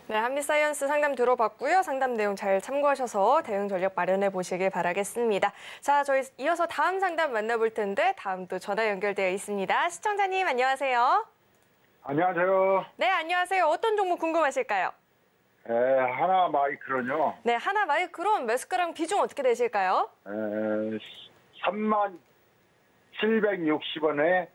A: 네, 한미사이언스 상담 들어봤고요. 상담 내용 잘 참고하셔서 대응 전략 마련해 보시길 바라겠습니다. 자, 저희 이어서 다음 상담 만나볼 텐데 다음 또 전화 연결되어 있습니다. 시청자님 안녕하세요.
H: 안녕하세요.
A: 네, 안녕하세요. 어떤 종목 궁금하실까요?
H: 에, 하나 마이크론요.
A: 네, 하나 마이크론 매수가랑 비중 어떻게 되실까요?
H: 에, 3만 760원에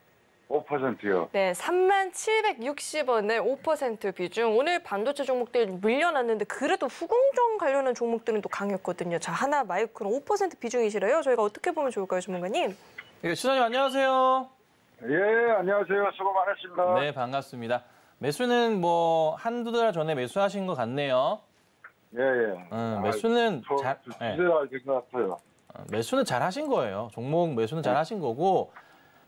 H: 5%요.
A: 네, 3760원에 5% 비중. 오늘 반도체 종목들 밀려났는데 그래도 후공정 관련한 종목들은 또 강했거든요. 자, 하나 마이크론 5% 비중이시래요. 저희가 어떻게 보면 좋을까요, 전문가님?
B: 예, 시장님 안녕하세요.
H: 예, 안녕하세요. 수고 많으십니다.
B: 네, 반갑습니다. 매수는 뭐 한두 달 전에 매수하신 것 같네요.
H: 예, 예.
B: 음, 매수는
H: 저,
B: 잘
H: 저,
B: 예.
H: 같아요.
B: 매수는 잘 하신 거예요. 종목 매수는 잘 하신 거고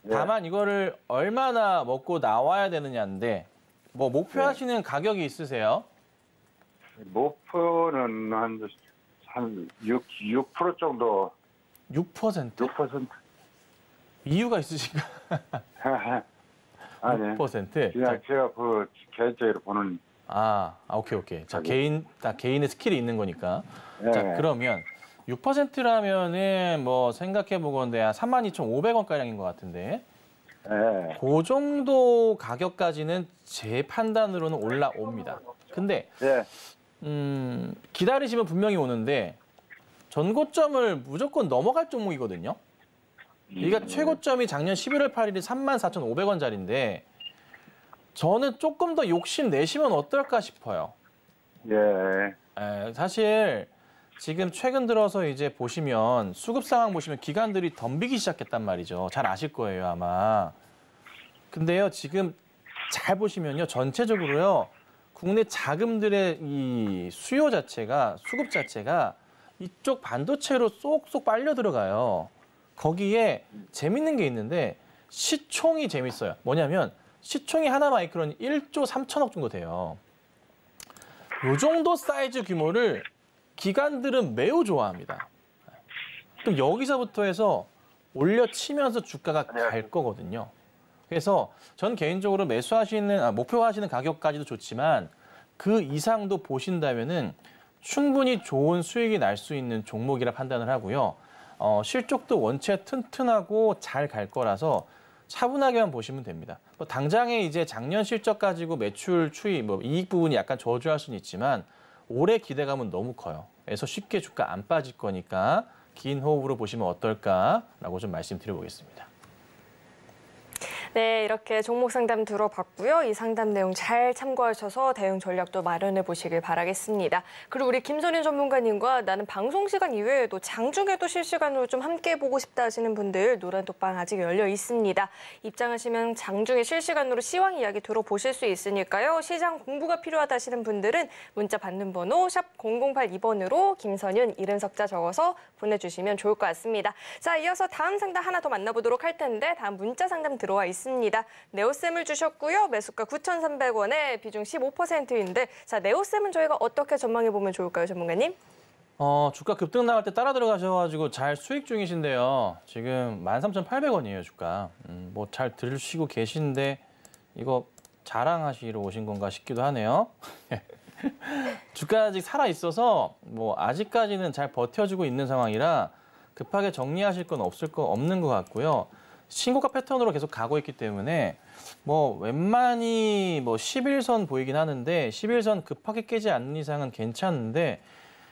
H: 네.
B: 다만 이거를 얼마나 먹고 나와야 되느냐인데 뭐 목표하시는 가격이 있으세요?
H: 목표는 한, 한 6, 6% 정도,
B: 6%?
H: 6%.
B: 이유가 있으신가?
H: 아니,
B: 6%?
H: 그냥
B: 자,
H: 제가 그 개인적으로 보는,
B: 아, 아, 오케이, 오케이. 자,
H: 가격.
B: 개인, 딱 개인의 스킬이 있는 거니까.
H: 예.
B: 자, 그러면 6%라면은 뭐 생각해 보건데 한 32,500원 가량인 것 같은데.
H: 예.
B: 그 정도 가격까지는 제 판단으로는 올라옵니다. 근데
H: 예.
B: 음, 기다리시면 분명히 오는데 전고점을 무조건 넘어갈 종목이거든요. 이게 최고점이 작년 11월 8일이 34,500원짜리인데 저는 조금 더 욕심 내시면 어떨까 싶어요.
H: 예.
B: 에, 사실 지금 최근 들어서 이제 보시면 수급 상황 보시면 기관들이 덤비기 시작했단 말이죠. 잘 아실 거예요, 아마. 근데요, 지금 잘 보시면요, 전체적으로요, 국내 자금들의 이 수요 자체가 수급 자체가 이쪽 반도체로 쏙쏙 빨려 들어가요. 거기에 재밌는 게 있는데 시총이 재밌어요. 뭐냐면 시총이 하나 마이크론이 1조 3천억 정도 돼요. 요 정도 사이즈 규모를 기관들은 매우 좋아합니다. 그럼 여기서부터 해서 올려치면서 주가가 갈 거거든요. 그래서 전 개인적으로 매수하시는 아, 목표하시는 가격까지도 좋지만 그 이상도 보신다면은 충분히 좋은 수익이 날 수 있는 종목이라 판단을 하고요. 어, 실적도 원체 튼튼하고 잘 갈 거라서 차분하게만 보시면 됩니다. 뭐 당장에 이제 작년 실적 가지고 매출 추이, 뭐 이익 부분이 약간 저조할 수는 있지만 올해 기대감은 너무 커요. 그래서 쉽게 주가 안 빠질 거니까 긴 호흡으로 보시면 어떨까라고 좀 말씀드려보겠습니다.
A: 네, 이렇게 종목 상담 들어봤고요. 이 상담 내용 잘 참고하셔서 대응 전략도 마련해 보시길 바라겠습니다. 그리고 우리 김선인 전문가님과 나는 방송 시간 이외에도 장중에도 실시간으로 좀 함께 보고 싶다 하시는 분들 노란 독방 아직 열려 있습니다. 입장하시면 장중에 실시간으로 시황 이야기 들어보실 수 있으니까요. 시장 공부가 필요하다 하시는 분들은 문자 받는 번호 샵 0082번으로 김선윤 이름 석자 적어서 보내주시면 좋을 것 같습니다. 자, 이어서 다음 상담 하나 더 만나보도록 할 텐데 다음 문자 상담 들어와 있습니다. 네오쌤을 주셨고요. 매수가 9,300원에 비중 15%인데 자, 네오쌤은 저희가 어떻게 전망해 보면 좋을까요, 전문가님?
B: 어, 주가 급등 나갈 때 따라 들어가셔가지고 잘 수익 중이신데요. 지금 13,800원이에요, 주가. 음, 뭐잘 들으시고 계신데 이거 자랑하시러 오신 건가 싶기도 하네요. 주가 아직 살아 있어서 뭐 아직까지는 잘 버텨주고 있는 상황이라 급하게 정리하실 건 없을 거 없는 것 같고요. 신고가 패턴으로 계속 가고 있기 때문에 뭐 웬만히 뭐 11선 보이긴 하는데 11선 급하게 깨지 않는 이상은 괜찮은데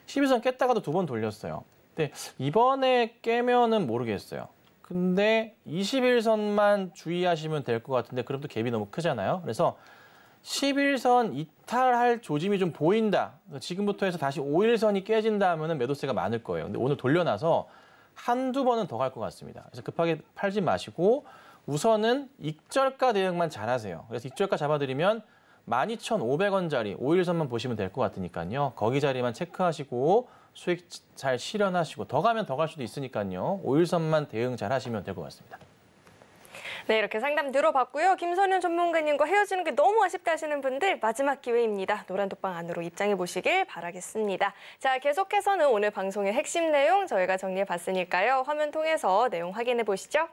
B: 11선 깼다가도 두 번 돌렸어요. 근데 이번에 깨면은 모르겠어요. 근데 21선만 주의하시면 될 것 같은데 그럼 또 갭이 너무 크잖아요. 그래서 11선 이탈할 조짐이 좀 보인다. 지금부터 해서 다시 5일선이 깨진다 하면 매도세가 많을 거예요. 근데 오늘 돌려놔서 한두 번은 더 갈 것 같습니다. 그래서 급하게 팔지 마시고 우선은 익절가 대응만 잘하세요. 그래서 익절가 잡아드리면 12,500원짜리 5일선만 보시면 될 것 같으니까요. 거기 자리만 체크하시고 수익 잘 실현하시고 더 가면 더 갈 수도 있으니까요. 5일선만 대응 잘 하시면 될 것 같습니다.
A: 네, 이렇게 상담 들어봤고요. 김선윤 전문가님과 헤어지는 게 너무 아쉽다 하시는 분들 마지막 기회입니다. 노란 독방 안으로 입장해 보시길 바라겠습니다. 자, 계속해서는 오늘 방송의 핵심 내용 저희가 정리해 봤으니까요. 화면 통해서 내용 확인해 보시죠.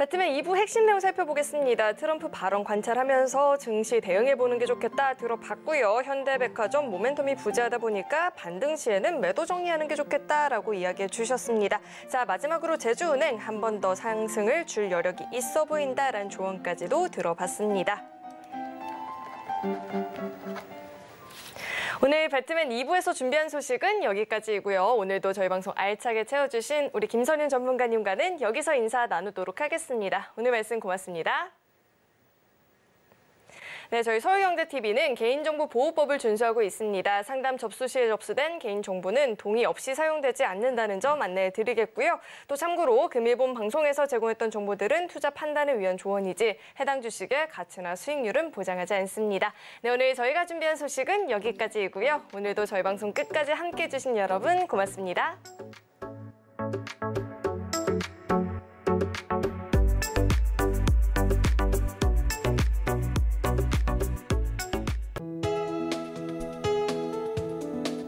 A: 배트맨 2부 핵심 내용 살펴보겠습니다. 트럼프 발언 관찰하면서 증시 대응해보는 게 좋겠다 들어봤고요. 현대백화점 모멘텀이 부재하다 보니까 반등 시에는 매도 정리하는 게 좋겠다라고 이야기해 주셨습니다. 자 마지막으로 제주은행 한 번 더 상승을 줄 여력이 있어 보인다라는 조언까지도 들어봤습니다. 오늘 배트맨 2부에서 준비한 소식은 여기까지이고요. 오늘도 저희 방송 알차게 채워주신 우리 김선윤 전문가님과는 여기서 인사 나누도록 하겠습니다. 오늘 말씀 고맙습니다. 네, 저희 서울경제TV는 개인정보보호법을 준수하고 있습니다. 상담 접수 시에 접수된 개인정보는 동의 없이 사용되지 않는다는 점 안내해 드리겠고요. 또 참고로 금일본 방송에서 제공했던 정보들은 투자 판단을 위한 조언이지 해당 주식의 가치나 수익률은 보장하지 않습니다. 네, 오늘 저희가 준비한 소식은 여기까지이고요. 오늘도 저희 방송 끝까지 함께해 주신 여러분 고맙습니다.